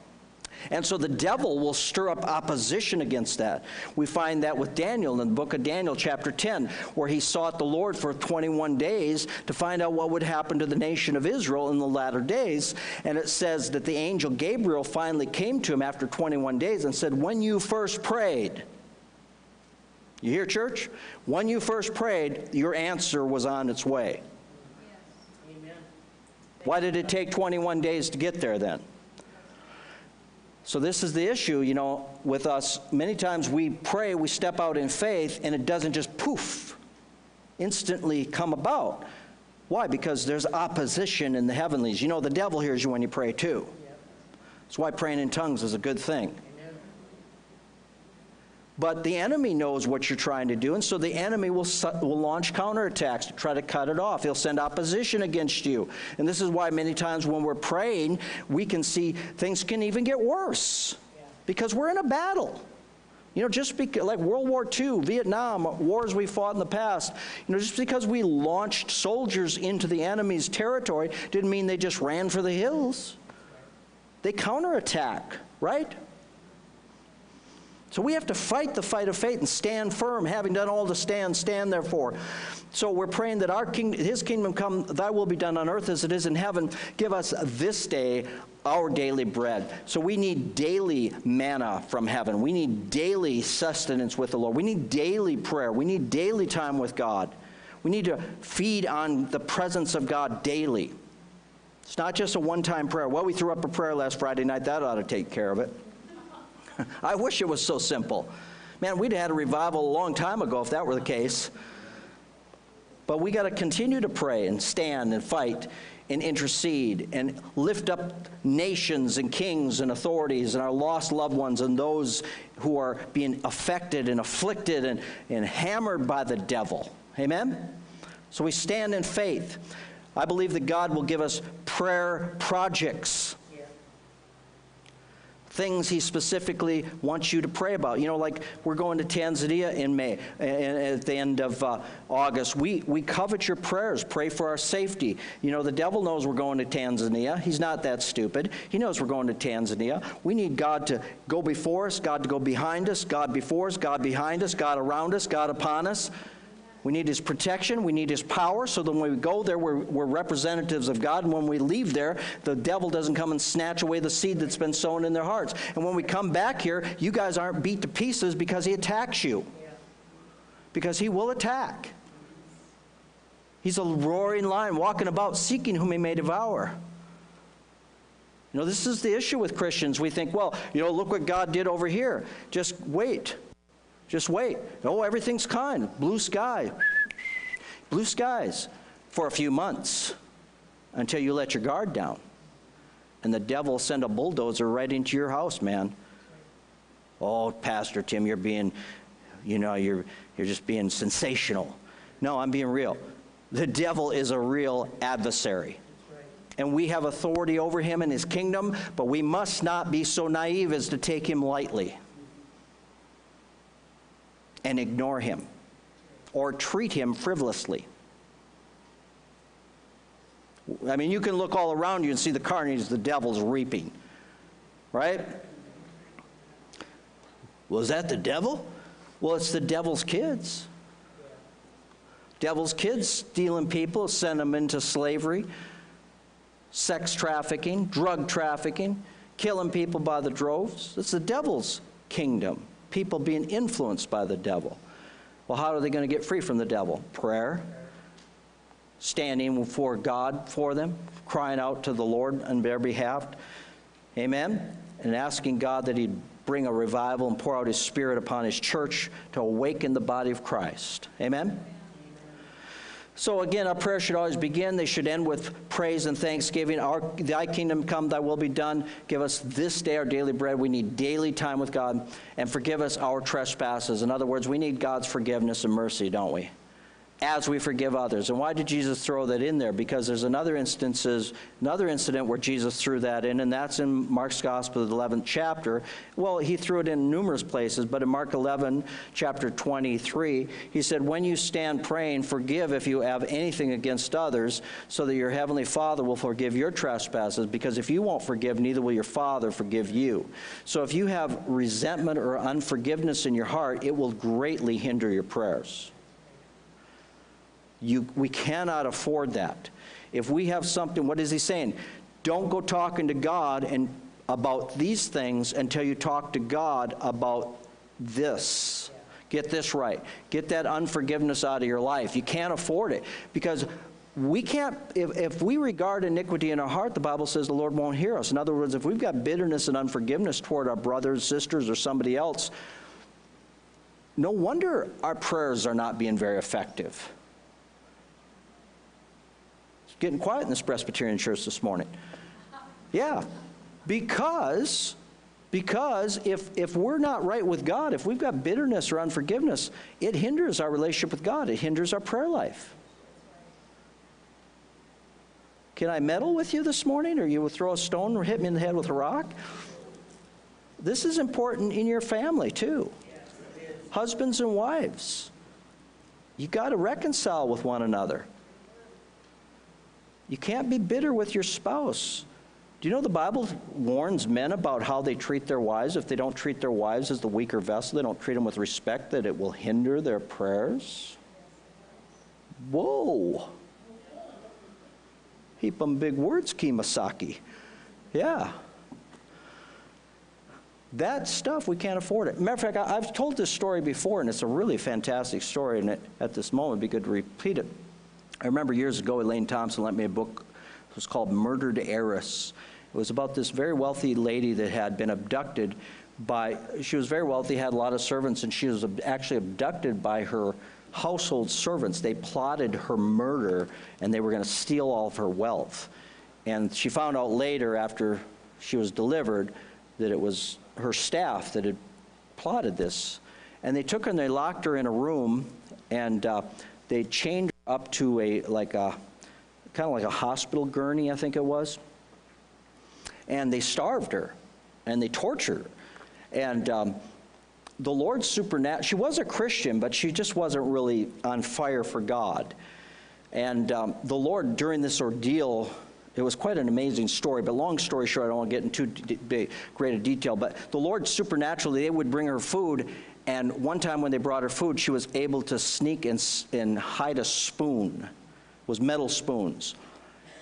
And so the devil will stir up opposition against that. We find that with Daniel in the book of Daniel, chapter 10, where he sought the Lord for 21 days to find out what would happen to the nation of Israel in the latter days. And it says that the angel Gabriel finally came to him after 21 days and said, When you first prayed, you hear, church? When you first prayed, your answer was on its way. Yes. Why did it take 21 days to get there then? So, this is the issue, you know, with us. Many times we pray, we step out in faith, and it doesn't just poof, instantly come about. Why? Because there's opposition in the heavenlies. You know, the devil hears you when you pray too. That's why praying in tongues is a good thing. But the enemy knows what you're trying to do, and so the enemy will, will launch counterattacks to try to cut it off. He'll send opposition against you. And this is why many times when we're praying, we can see things can even get worse because we're in a battle. You know, just like World War II, Vietnam, wars we fought in the past, you know, just because we launched soldiers into the enemy's territory didn't mean they just ran for the hills. They counterattack, right? So we have to fight the fight of faith and stand firm, having done all to stand, stand therefore. So we're praying that our king, His kingdom come, Thy will be done on earth as it is in heaven. Give us this day our daily bread. So we need daily manna from heaven. We need daily sustenance with the Lord. We need daily prayer. We need daily time with God. We need to feed on the presence of God daily. It's not just a one-time prayer. Well, we threw up a prayer last Friday night. That ought to take care of it. I wish it was so simple. Man, we'd had a revival a long time ago if that were the case. But we got to continue to pray and stand and fight and intercede and lift up nations and kings and authorities and our lost loved ones and those who are being affected and afflicted and, and hammered by the devil. Amen? So we stand in faith. I believe that God will give us prayer projects things he specifically wants you to pray about. You know, like we're going to Tanzania in May, at the end of uh, August. We, we covet your prayers. Pray for our safety. You know, the devil knows we're going to Tanzania. He's not that stupid. He knows we're going to Tanzania. We need God to go before us, God to go behind us, God before us, God behind us, God around us, God upon us. We need His protection. We need His power so that when we go there, we're, we're, representatives of God. And when we leave there, the devil doesn't come and snatch away the seed that's been sown in their hearts. And when we come back here, you guys aren't beat to pieces because He attacks you. Because He will attack. He's a roaring lion walking about seeking whom He may devour. You know, this is the issue with Christians. We think, well, you know, look what God did over here. Just wait. Just wait. Oh, everything's kind. Blue sky. Blue skies for a few months until you let your guard down. And the devil send a bulldozer right into your house, man. Oh, Pastor Tim, you're being, you know, you're, you're just being sensational. No, I'm being real. The devil is a real adversary. And we have authority over him and his kingdom, but we must not be so naive as to take him lightly and ignore him or treat him frivolously. I mean, you can look all around you and see the carnage the devil's reaping, right? Was that the devil? Well, it's the devil's kids. Devil's kids stealing people, send them into slavery, sex trafficking, drug trafficking, killing people by the droves. It's the devil's kingdom people being influenced by the devil. Well, how are they going to get free from the devil? Prayer, standing before God for them, crying out to the Lord on their behalf. Amen? And asking God that He'd bring a revival and pour out His Spirit upon His church to awaken the body of Christ. Amen? So again, our prayer should always begin. They should end with praise and thanksgiving. Our, thy kingdom come, thy will be done. Give us this day our daily bread. We need daily time with God. And forgive us our trespasses. In other words, we need God's forgiveness and mercy, don't we? As we forgive others. And why did Jesus throw that in there? Because there's another instances, another incident where Jesus threw that in, and that's in Mark's Gospel, the 11th chapter. Well, he threw it in numerous places, but in Mark 11, chapter 23, he said, When you stand praying, forgive if you have anything against others, so that your heavenly Father will forgive your trespasses, because if you won't forgive, neither will your Father forgive you. So if you have resentment or unforgiveness in your heart, it will greatly hinder your prayers. You, we cannot afford that. If we have something, what is he saying? Don't go talking to God and about these things until you talk to God about this. Get this right. Get that unforgiveness out of your life. You can't afford it because we can't, if, if we regard iniquity in our heart, the Bible says the Lord won't hear us. In other words, if we've got bitterness and unforgiveness toward our brothers, sisters, or somebody else, no wonder our prayers are not being very effective getting quiet in this Presbyterian church this morning. Yeah, because Because if, if we're not right with God, if we've got bitterness or unforgiveness, it hinders our relationship with God. It hinders our prayer life. Can I meddle with you this morning, or you will throw a stone or hit me in the head with a rock? This is important in your family, too. Husbands and wives, you got to reconcile with one another. You can't be bitter with your spouse. Do you know the Bible warns men about how they treat their wives? If they don't treat their wives as the weaker vessel, they don't treat them with respect, that it will hinder their prayers? Whoa. Heap them big words, Kemosabe. Yeah. That stuff, we can't afford it. Matter of fact, I, have told this story before, and it's a really fantastic story, and it, at this moment, it'd be good to repeat it. I remember years ago, Elaine Thompson lent me a book. It was called Murdered Heiress. It was about this very wealthy lady that had been abducted by, she was very wealthy, had a lot of servants, and she was actually abducted by her household servants. They plotted her murder, and they were going to steal all of her wealth. And she found out later, after she was delivered, that it was her staff that had plotted this. And they took her and they locked her in a room, and uh, they chained up to a like a kind of like a hospital gurney, I think it was. And they starved her, and they tortured her, and um, the Lord supernatural. She was a Christian, but she just wasn't really on fire for God. And um, the Lord, during this ordeal, it was quite an amazing story, but long story short, I don't want to get into too great a detail. But the Lord supernaturally, they would bring her food, and one time when they brought her food, she was able to sneak and, and hide a spoon, it was metal spoons.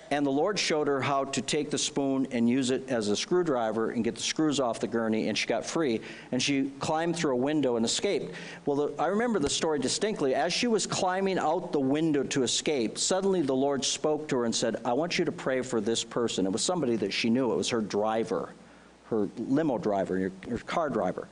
And the Lord showed her how to take the spoon and use it as a screwdriver and get the screws off the gurney, and she got free. And she climbed through a window and escaped. Well, the, I remember the story distinctly. As she was climbing out the window to escape, suddenly the Lord spoke to her and said, I want you to pray for this person. It was somebody that she knew, it was her driver, her limo driver, her, her car driver.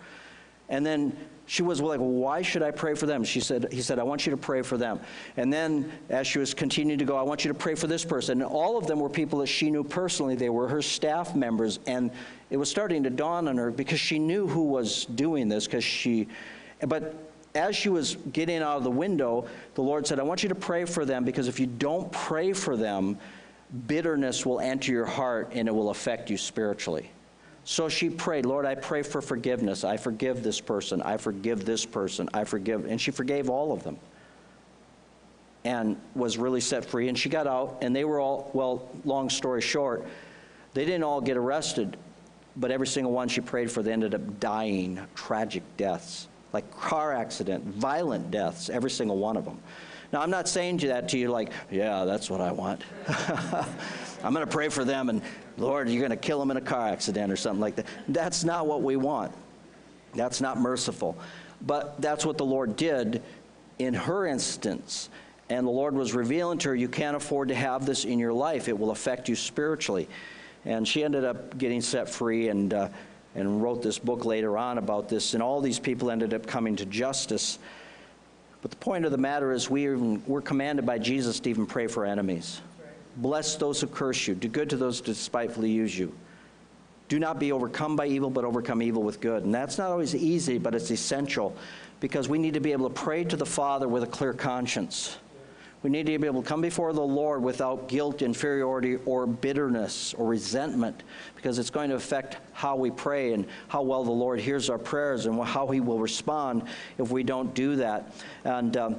And then she was like, why should I pray for them? She said, he said, I want you to pray for them. And then as she was continuing to go, I want you to pray for this person. And all of them were people that she knew personally. They were her staff members. And it was starting to dawn on her because she knew who was doing this because she, but as she was getting out of the window, the Lord said, I want you to pray for them because if you don't pray for them, bitterness will enter your heart and it will affect you spiritually. So she prayed, Lord, I pray for forgiveness. I forgive this person. I forgive this person. I forgive. And she forgave all of them and was really set free. And she got out, and they were all, well, long story short, they didn't all get arrested, but every single one she prayed for, they ended up dying tragic deaths, like car accident, violent deaths, every single one of them. Now, I'm not saying to that to you like, yeah, that's what I want. I'm going to pray for them, and Lord, you're going to kill him in a car accident or something like that. That's not what we want. That's not merciful. But that's what the Lord did in her instance. And the Lord was revealing to her, you can't afford to have this in your life. It will affect you spiritually. And she ended up getting set free and, uh, and wrote this book later on about this. And all these people ended up coming to justice. But the point of the matter is, we are, we're commanded by Jesus to even pray for enemies. Bless those who curse you. Do good to those who despitefully use you. Do not be overcome by evil, but overcome evil with good. And that's not always easy, but it's essential because we need to be able to pray to the Father with a clear conscience. We need to be able to come before the Lord without guilt, inferiority, or bitterness or resentment because it's going to affect how we pray and how well the Lord hears our prayers and how He will respond if we don't do that. And um,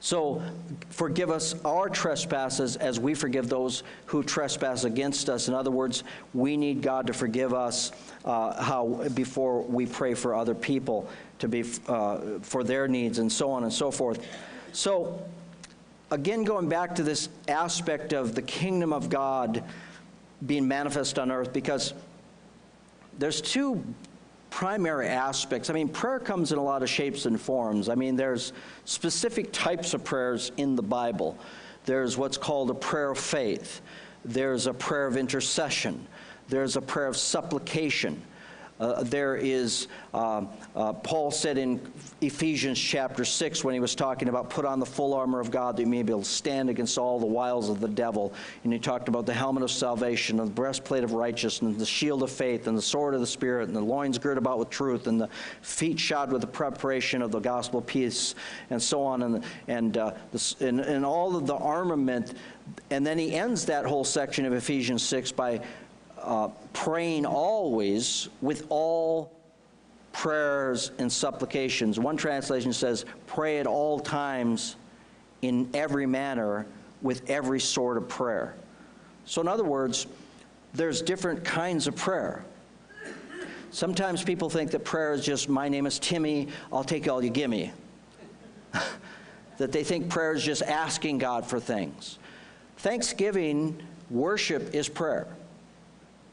so forgive us our trespasses as we forgive those who trespass against us. In other words, we need God to forgive us uh, how before we pray for other people to be uh, for their needs and so on and so forth. So again, going back to this aspect of the kingdom of God being manifest on earth, because there's two primary aspects. I mean, prayer comes in a lot of shapes and forms. I mean, there's specific types of prayers in the Bible. There's what's called a prayer of faith. There's a prayer of intercession. There's a prayer of supplication. Uh, there is, uh, uh, Paul said in Ephesians chapter 6 when he was talking about put on the full armor of God that you may be able to stand against all the wiles of the devil. And he talked about the helmet of salvation, and the breastplate of righteousness, and the shield of faith, and the sword of the Spirit, and the loins girt about with truth, and the feet shod with the preparation of the gospel of peace, and so on, and, and, uh, this, and, and all of the armament. And then he ends that whole section of Ephesians 6 by uh, praying always with all prayers and supplications. One translation says, pray at all times in every manner with every sort of prayer. So, in other words, there's different kinds of prayer. Sometimes people think that prayer is just, my name is Timmy, I'll take all you give me. that they think prayer is just asking God for things. Thanksgiving, worship is prayer.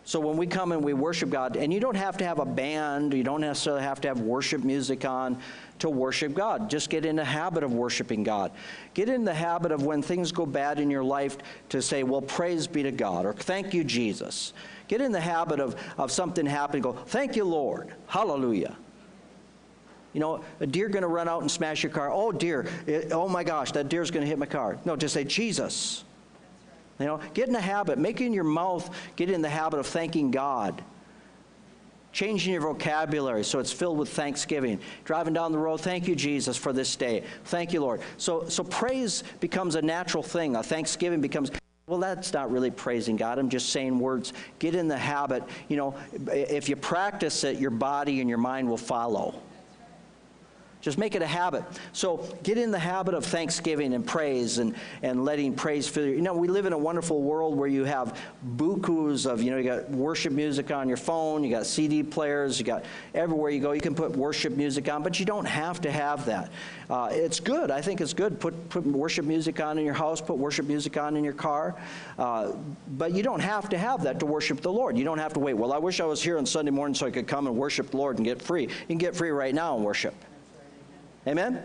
So when we come and we worship God, and you don't have to have a band, you don't necessarily have to have worship music on to worship God. Just get in the habit of worshiping God. Get in the habit of when things go bad in your life to say, well, praise be to God, or thank you, Jesus. Get in the habit of, of something happening, go, thank you, Lord. Hallelujah. You know, a deer going to run out and smash your car. Oh, dear. It, oh, my gosh, that deer's going to hit my car. No, just say, Jesus. You know, get in the habit, making your mouth get in the habit of thanking God. Changing your vocabulary so it's filled with thanksgiving. Driving down the road, thank you, Jesus, for this day. Thank you, Lord. So, so praise becomes a natural thing. A thanksgiving becomes, well, that's not really praising God. I'm just saying words. Get in the habit. You know, if you practice it, your body and your mind will follow. Just make it a habit. So get in the habit of thanksgiving and praise and, and letting praise fill you. You know, we live in a wonderful world where you have bukus of, you know, you got worship music on your phone, you got CD players, you got everywhere you go, you can put worship music on, but you don't have to have that. Uh, it's good. I think it's good. Put, put worship music on in your house, put worship music on in your car. Uh, but you don't have to have that to worship the Lord. You don't have to wait. Well, I wish I was here on Sunday morning so I could come and worship the Lord and get free. You can get free right now and worship. Amen?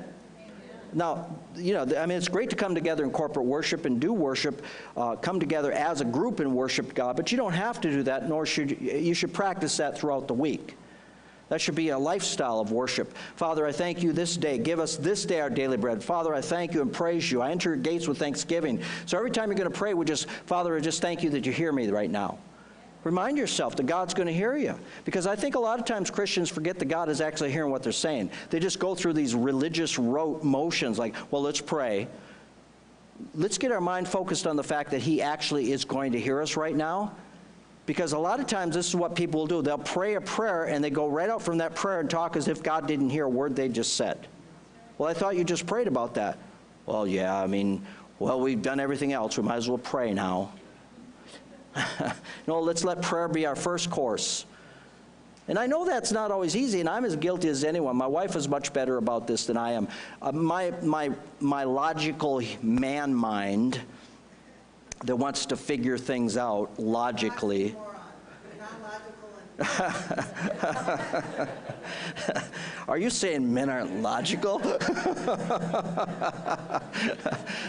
Now, you know, I mean, it's great to come together in corporate worship and do worship, uh, come together as a group and worship God, but you don't have to do that, nor should you, you should practice that throughout the week. That should be a lifestyle of worship. Father, I thank you this day. Give us this day our daily bread. Father, I thank you and praise you. I enter your gates with thanksgiving. So every time you're going to pray, we just, Father, I just thank you that you hear me right now. Remind yourself that God's going to hear you. Because I think a lot of times Christians forget that God is actually hearing what they're saying. They just go through these religious rote motions like, well, let's pray. Let's get our mind focused on the fact that He actually is going to hear us right now. Because a lot of times this is what people will do. They'll pray a prayer and they go right out from that prayer and talk as if God didn't hear a word they just said. Well, I thought you just prayed about that. Well, yeah, I mean, well, we've done everything else. We might as well pray now. no, let's let prayer be our first course. And I know that's not always easy, and I'm as guilty as anyone. My wife is much better about this than I am. Uh, my, my, my logical man mind that wants to figure things out logically. Are you saying men aren't logical? I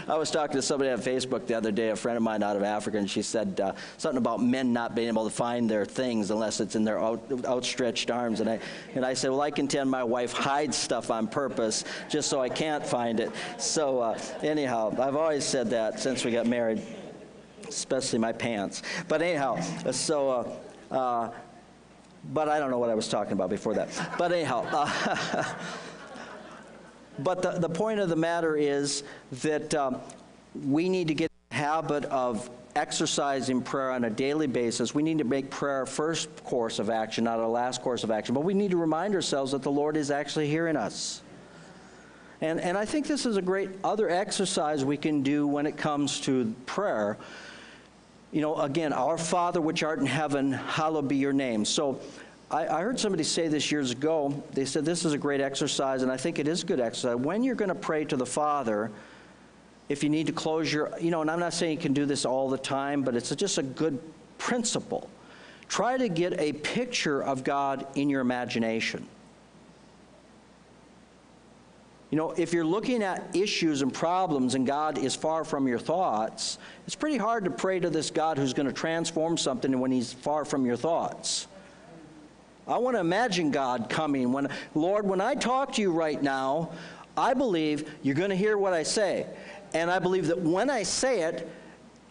was talking to somebody on Facebook the other day, a friend of mine out of Africa, and she said uh, something about men not being able to find their things unless it's in their out, outstretched arms. And I, and I said, Well, I contend my wife hides stuff on purpose just so I can't find it. So, uh, anyhow, I've always said that since we got married, especially my pants. But anyhow, so. Uh, uh but I don't know what I was talking about before that. But anyhow, uh, but the, the point of the matter is that um, we need to get the habit of exercising prayer on a daily basis. We need to make prayer our first course of action, not our last course of action. But we need to remind ourselves that the Lord is actually hearing us. And, and I think this is a great other exercise we can do when it comes to prayer you know, again, our Father which art in heaven, hallowed be your name. So I, I, heard somebody say this years ago. They said this is a great exercise, and I think it is a good exercise. When you're going to pray to the Father, if you need to close your, you know, and I'm not saying you can do this all the time, but it's just a good principle. Try to get a picture of God in your imagination. You know, if you're looking at issues and problems and God is far from your thoughts, it's pretty hard to pray to this God who's going to transform something when he's far from your thoughts. I want to imagine God coming. When, Lord, when I talk to you right now, I believe you're going to hear what I say. And I believe that when I say it,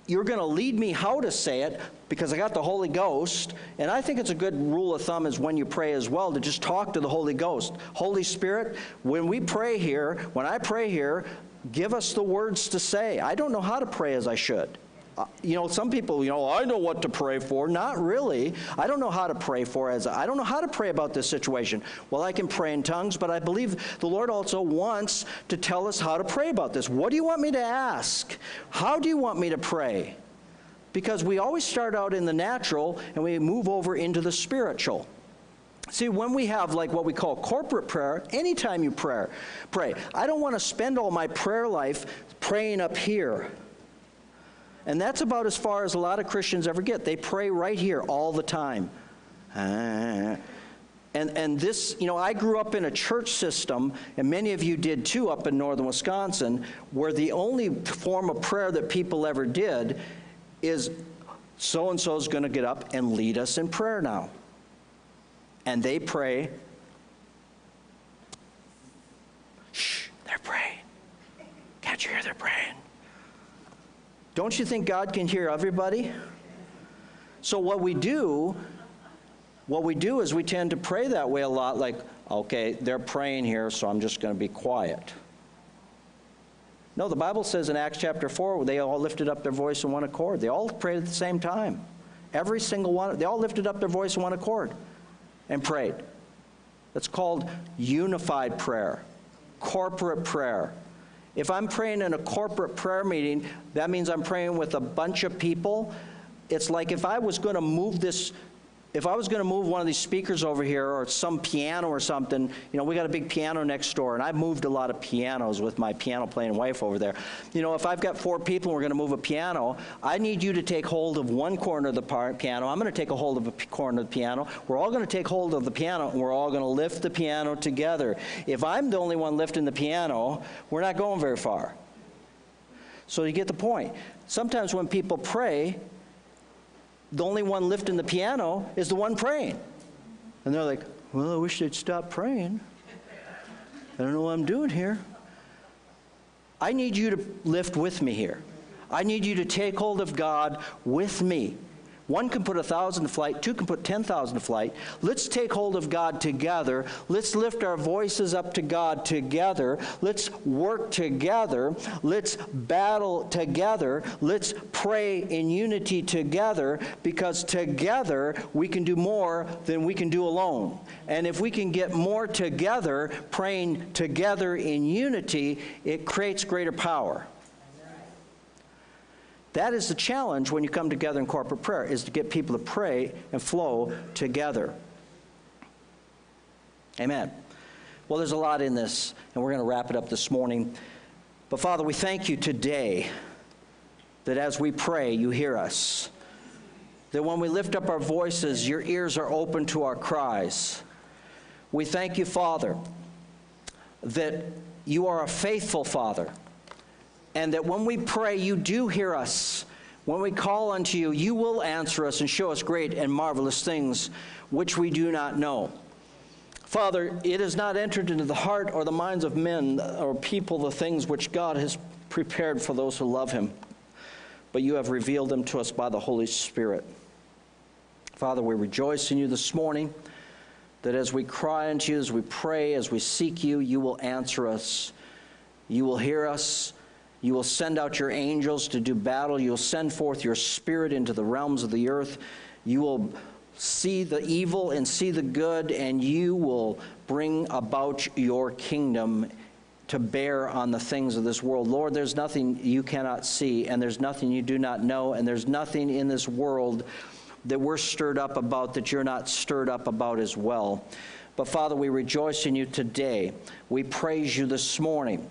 you're going to lead me how to say it because I got the Holy Ghost. And I think it's a good rule of thumb is when you pray as well to just talk to the Holy Ghost. Holy Spirit, when we pray here, when I pray here, give us the words to say. I don't know how to pray as I should. Uh, you know, some people, you know, I know what to pray for. Not really. I don't know how to pray for as I don't know how to pray about this situation. Well, I can pray in tongues, but I believe the Lord also wants to tell us how to pray about this. What do you want me to ask? How do you want me to pray? Because we always start out in the natural and we move over into the spiritual. See, when we have like what we call corporate prayer, anytime you pray, pray. I don't want to spend all my prayer life praying up here. And that's about as far as a lot of Christians ever get. They pray right here all the time. Ah. and, and this, you know, I grew up in a church system, and many of you did too up in northern Wisconsin, where the only form of prayer that people ever did is so and so is going to get up and lead us in prayer now. And they pray. Shh, they're praying. Can't you hear they're praying? Don't you think God can hear everybody? So what we do, what we do is we tend to pray that way a lot like, okay, they're praying here, so I'm just going to be quiet. No, the Bible says in Acts chapter 4, they all lifted up their voice in one accord. They all prayed at the same time. Every single one, they all lifted up their voice in one accord and prayed. That's called unified prayer, corporate prayer. If I'm praying in a corporate prayer meeting, that means I'm praying with a bunch of people. It's like if I was going to move this if I was going to move one of these speakers over here or some piano or something, you know, we got a big piano next door, and I've moved a lot of pianos with my piano playing wife over there. You know, if I've got four people and we're going to move a piano, I need you to take hold of one corner of the piano. I'm going to take a hold of a corner of the piano. We're all going to take hold of the piano, and we're all going to lift the piano together. If I'm the only one lifting the piano, we're not going very far. So you get the point. Sometimes when people pray, the only one lifting the piano is the one praying. And they're like, well, I wish they'd stop praying. I don't know what I'm doing here. I need you to lift with me here. I need you to take hold of God with me. One can put a thousand to flight, two can put 10,000 to flight. Let's take hold of God together. Let's lift our voices up to God together. Let's work together. Let's battle together. Let's pray in unity together because together we can do more than we can do alone. And if we can get more together, praying together in unity, it creates greater power. That is the challenge when you come together in corporate prayer, is to get people to pray and flow together. Amen. Well, there's a lot in this, and we're going to wrap it up this morning. But Father, we thank you today that as we pray, you hear us. That when we lift up our voices, your ears are open to our cries. We thank you, Father, that you are a faithful Father and that when we pray, you do hear us. When we call unto you, you will answer us and show us great and marvelous things which we do not know. Father, it has not entered into the heart or the minds of men or people the things which God has prepared for those who love him, but you have revealed them to us by the Holy Spirit. Father, we rejoice in you this morning that as we cry unto you, as we pray, as we seek you, you will answer us. You will hear us you will send out your angels to do battle. You'll send forth your spirit into the realms of the earth. You will see the evil and see the good, and you will bring about your kingdom to bear on the things of this world. Lord, there's nothing you cannot see, and there's nothing you do not know, and there's nothing in this world that we're stirred up about that you're not stirred up about as well. But Father, we rejoice in you today. We praise you this morning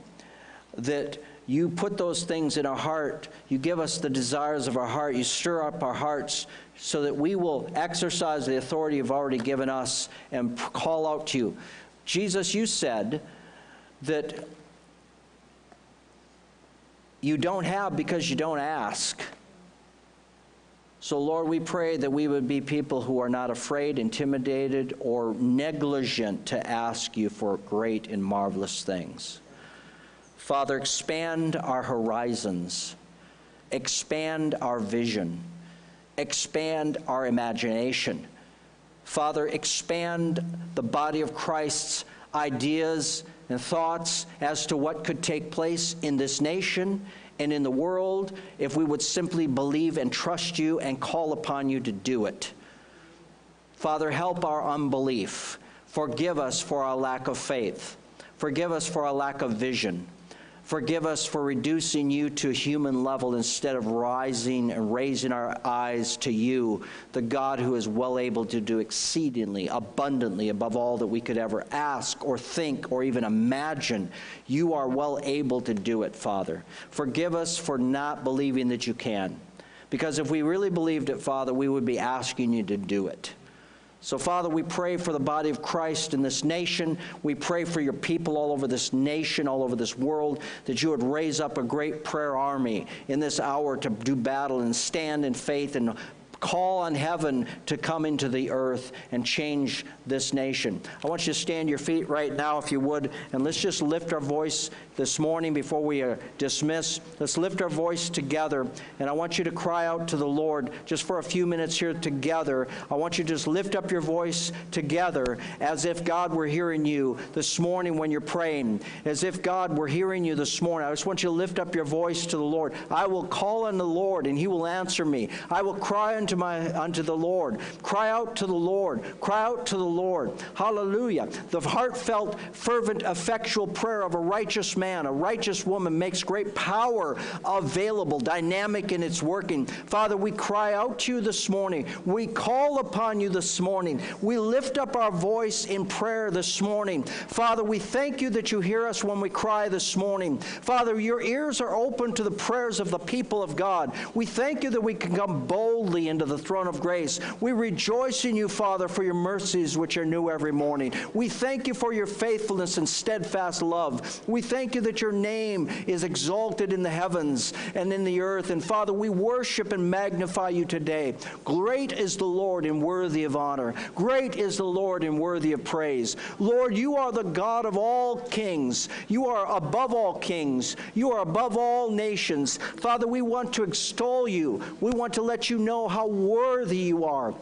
that you put those things in our heart. You give us the desires of our heart. You stir up our hearts so that we will exercise the authority you've already given us and call out to you. Jesus, you said that you don't have because you don't ask. So, Lord, we pray that we would be people who are not afraid, intimidated, or negligent to ask you for great and marvelous things. Father, expand our horizons, expand our vision, expand our imagination. Father, expand the body of Christ's ideas and thoughts as to what could take place in this nation and in the world if we would simply believe and trust you and call upon you to do it. Father, help our unbelief. Forgive us for our lack of faith. Forgive us for our lack of vision. Forgive us for reducing you to a human level instead of rising and raising our eyes to you, the God who is well able to do exceedingly, abundantly, above all that we could ever ask or think or even imagine. You are well able to do it, Father. Forgive us for not believing that you can. Because if we really believed it, Father, we would be asking you to do it. So, Father, we pray for the body of Christ in this nation. We pray for your people all over this nation, all over this world, that you would raise up a great prayer army in this hour to do battle and stand in faith and call on heaven to come into the earth and change this nation. I want you to stand your feet right now, if you would, and let's just lift our voice this morning before we are dismissed. Let's lift our voice together, and I want you to cry out to the Lord just for a few minutes here together. I want you to just lift up your voice together as if God were hearing you this morning when you're praying, as if God were hearing you this morning. I just want you to lift up your voice to the Lord. I will call on the Lord, and he will answer me. I will cry unto, my, unto the Lord. Cry out to the Lord. Cry out to the Lord. Hallelujah. The heartfelt, fervent, effectual prayer of a righteous man, a righteous woman makes great power available, dynamic in its working. Father, we cry out to you this morning. We call upon you this morning. We lift up our voice in prayer this morning. Father, we thank you that you hear us when we cry this morning. Father, your ears are open to the prayers of the people of God. We thank you that we can come boldly into the throne of grace. We rejoice in you, Father, for your mercies which are new every morning. We thank you for your faithfulness and steadfast love. We thank you that your name is exalted in the heavens and in the earth. And Father, we worship and magnify you today. Great is the Lord and worthy of honor. Great is the Lord and worthy of praise. Lord, you are the God of all kings. You are above all kings. You are above all nations. Father, we want to extol you. We want to let you know how worthy you are.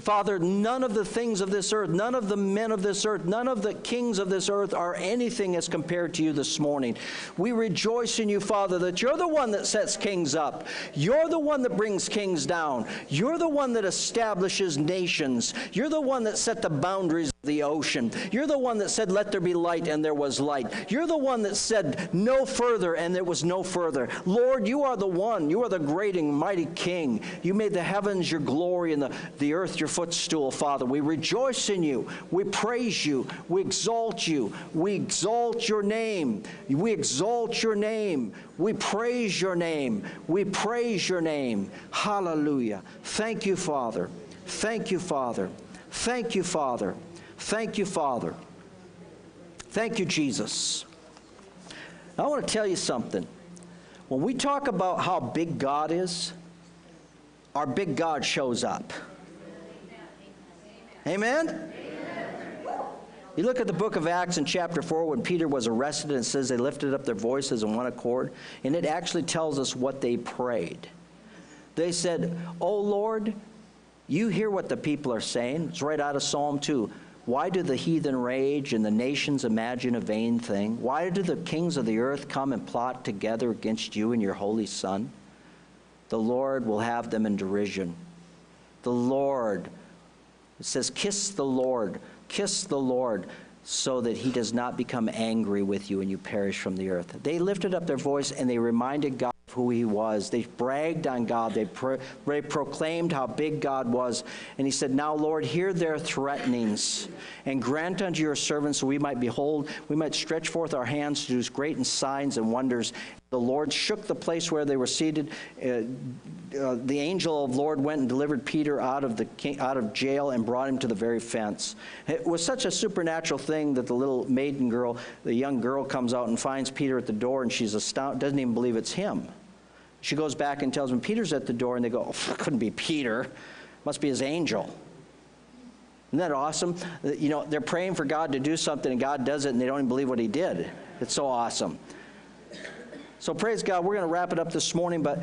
Father, none of the things of this earth, none of the men of this earth, none of the kings of this earth are anything as compared to you this morning. We rejoice in you, Father, that you're the one that sets kings up. You're the one that brings kings down. You're the one that establishes nations. You're the one that set the boundaries the ocean. You're the one that said, Let there be light, and there was light. You're the one that said, No further, and there was no further. Lord, you are the one. You are the great and mighty King. You made the heavens your glory and the, the earth your footstool, Father. We rejoice in you. We praise you. We exalt you. We exalt your name. We exalt your name. We praise your name. We praise your name. Hallelujah. Thank you, Father. Thank you, Father. Thank you, Father. Thank you, Father. Thank you, Jesus. I want to tell you something. When we talk about how big God is, our big God shows up. Amen? Amen? You look at the book of Acts in chapter 4 when Peter was arrested and says they lifted up their voices in one accord, and it actually tells us what they prayed. They said, Oh Lord, you hear what the people are saying. It's right out of Psalm 2. Why do the heathen rage and the nations imagine a vain thing? Why do the kings of the earth come and plot together against you and your holy Son? The Lord will have them in derision. The Lord it says, Kiss the Lord, kiss the Lord, so that he does not become angry with you and you perish from the earth. They lifted up their voice and they reminded God who he was. They bragged on God. They, pro- they proclaimed how big God was. And he said, Now, Lord, hear their threatenings and grant unto your servants so we might behold, we might stretch forth our hands to do great signs and wonders. The Lord shook the place where they were seated. Uh, uh, the angel of the Lord went and delivered Peter out of the king, out of jail and brought him to the very fence. It was such a supernatural thing that the little maiden girl, the young girl, comes out and finds Peter at the door, and she's astounded, doesn't even believe it's him. She goes back and tells them, Peter's at the door, and they go, oh, couldn't be Peter. Must be his angel. Isn't that awesome? You know, they're praying for God to do something, and God does it, and they don't even believe what he did. It's so awesome. So praise God. We're going to wrap it up this morning, but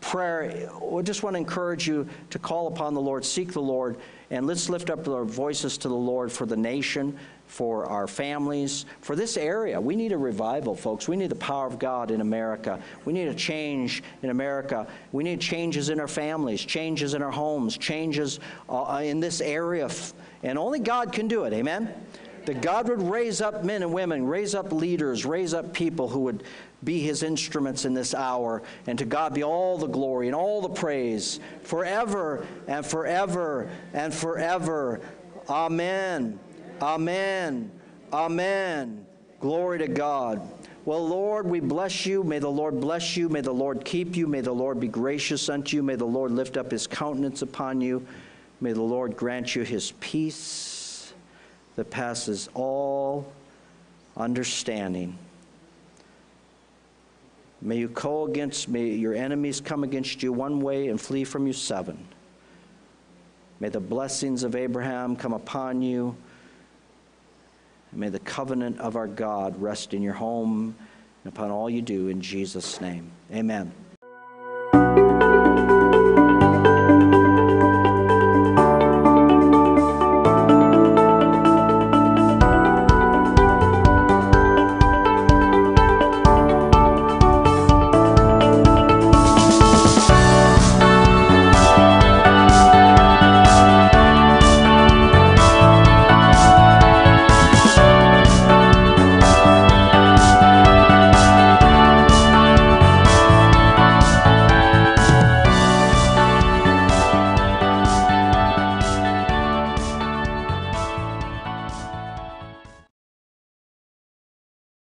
prayer, we just want to encourage you to call upon the Lord, seek the Lord, and let's lift up our voices to the Lord for the nation, for our families, for this area. We need a revival, folks. We need the power of God in America. We need a change in America. We need changes in our families, changes in our homes, changes uh, in this area. And only God can do it. Amen? That God would raise up men and women, raise up leaders, raise up people who would be his instruments in this hour. And to God be all the glory and all the praise forever and forever and forever. Amen. Amen. Amen. Glory to God. Well, Lord, we bless you. May the Lord bless you. May the Lord keep you. May the Lord be gracious unto you. May the Lord lift up his countenance upon you. May the Lord grant you his peace that passes all understanding. May you go against, may your enemies come against you one way and flee from you seven. May the blessings of Abraham come upon you. May the covenant of our God rest in your home and upon all you do in Jesus' name. Amen.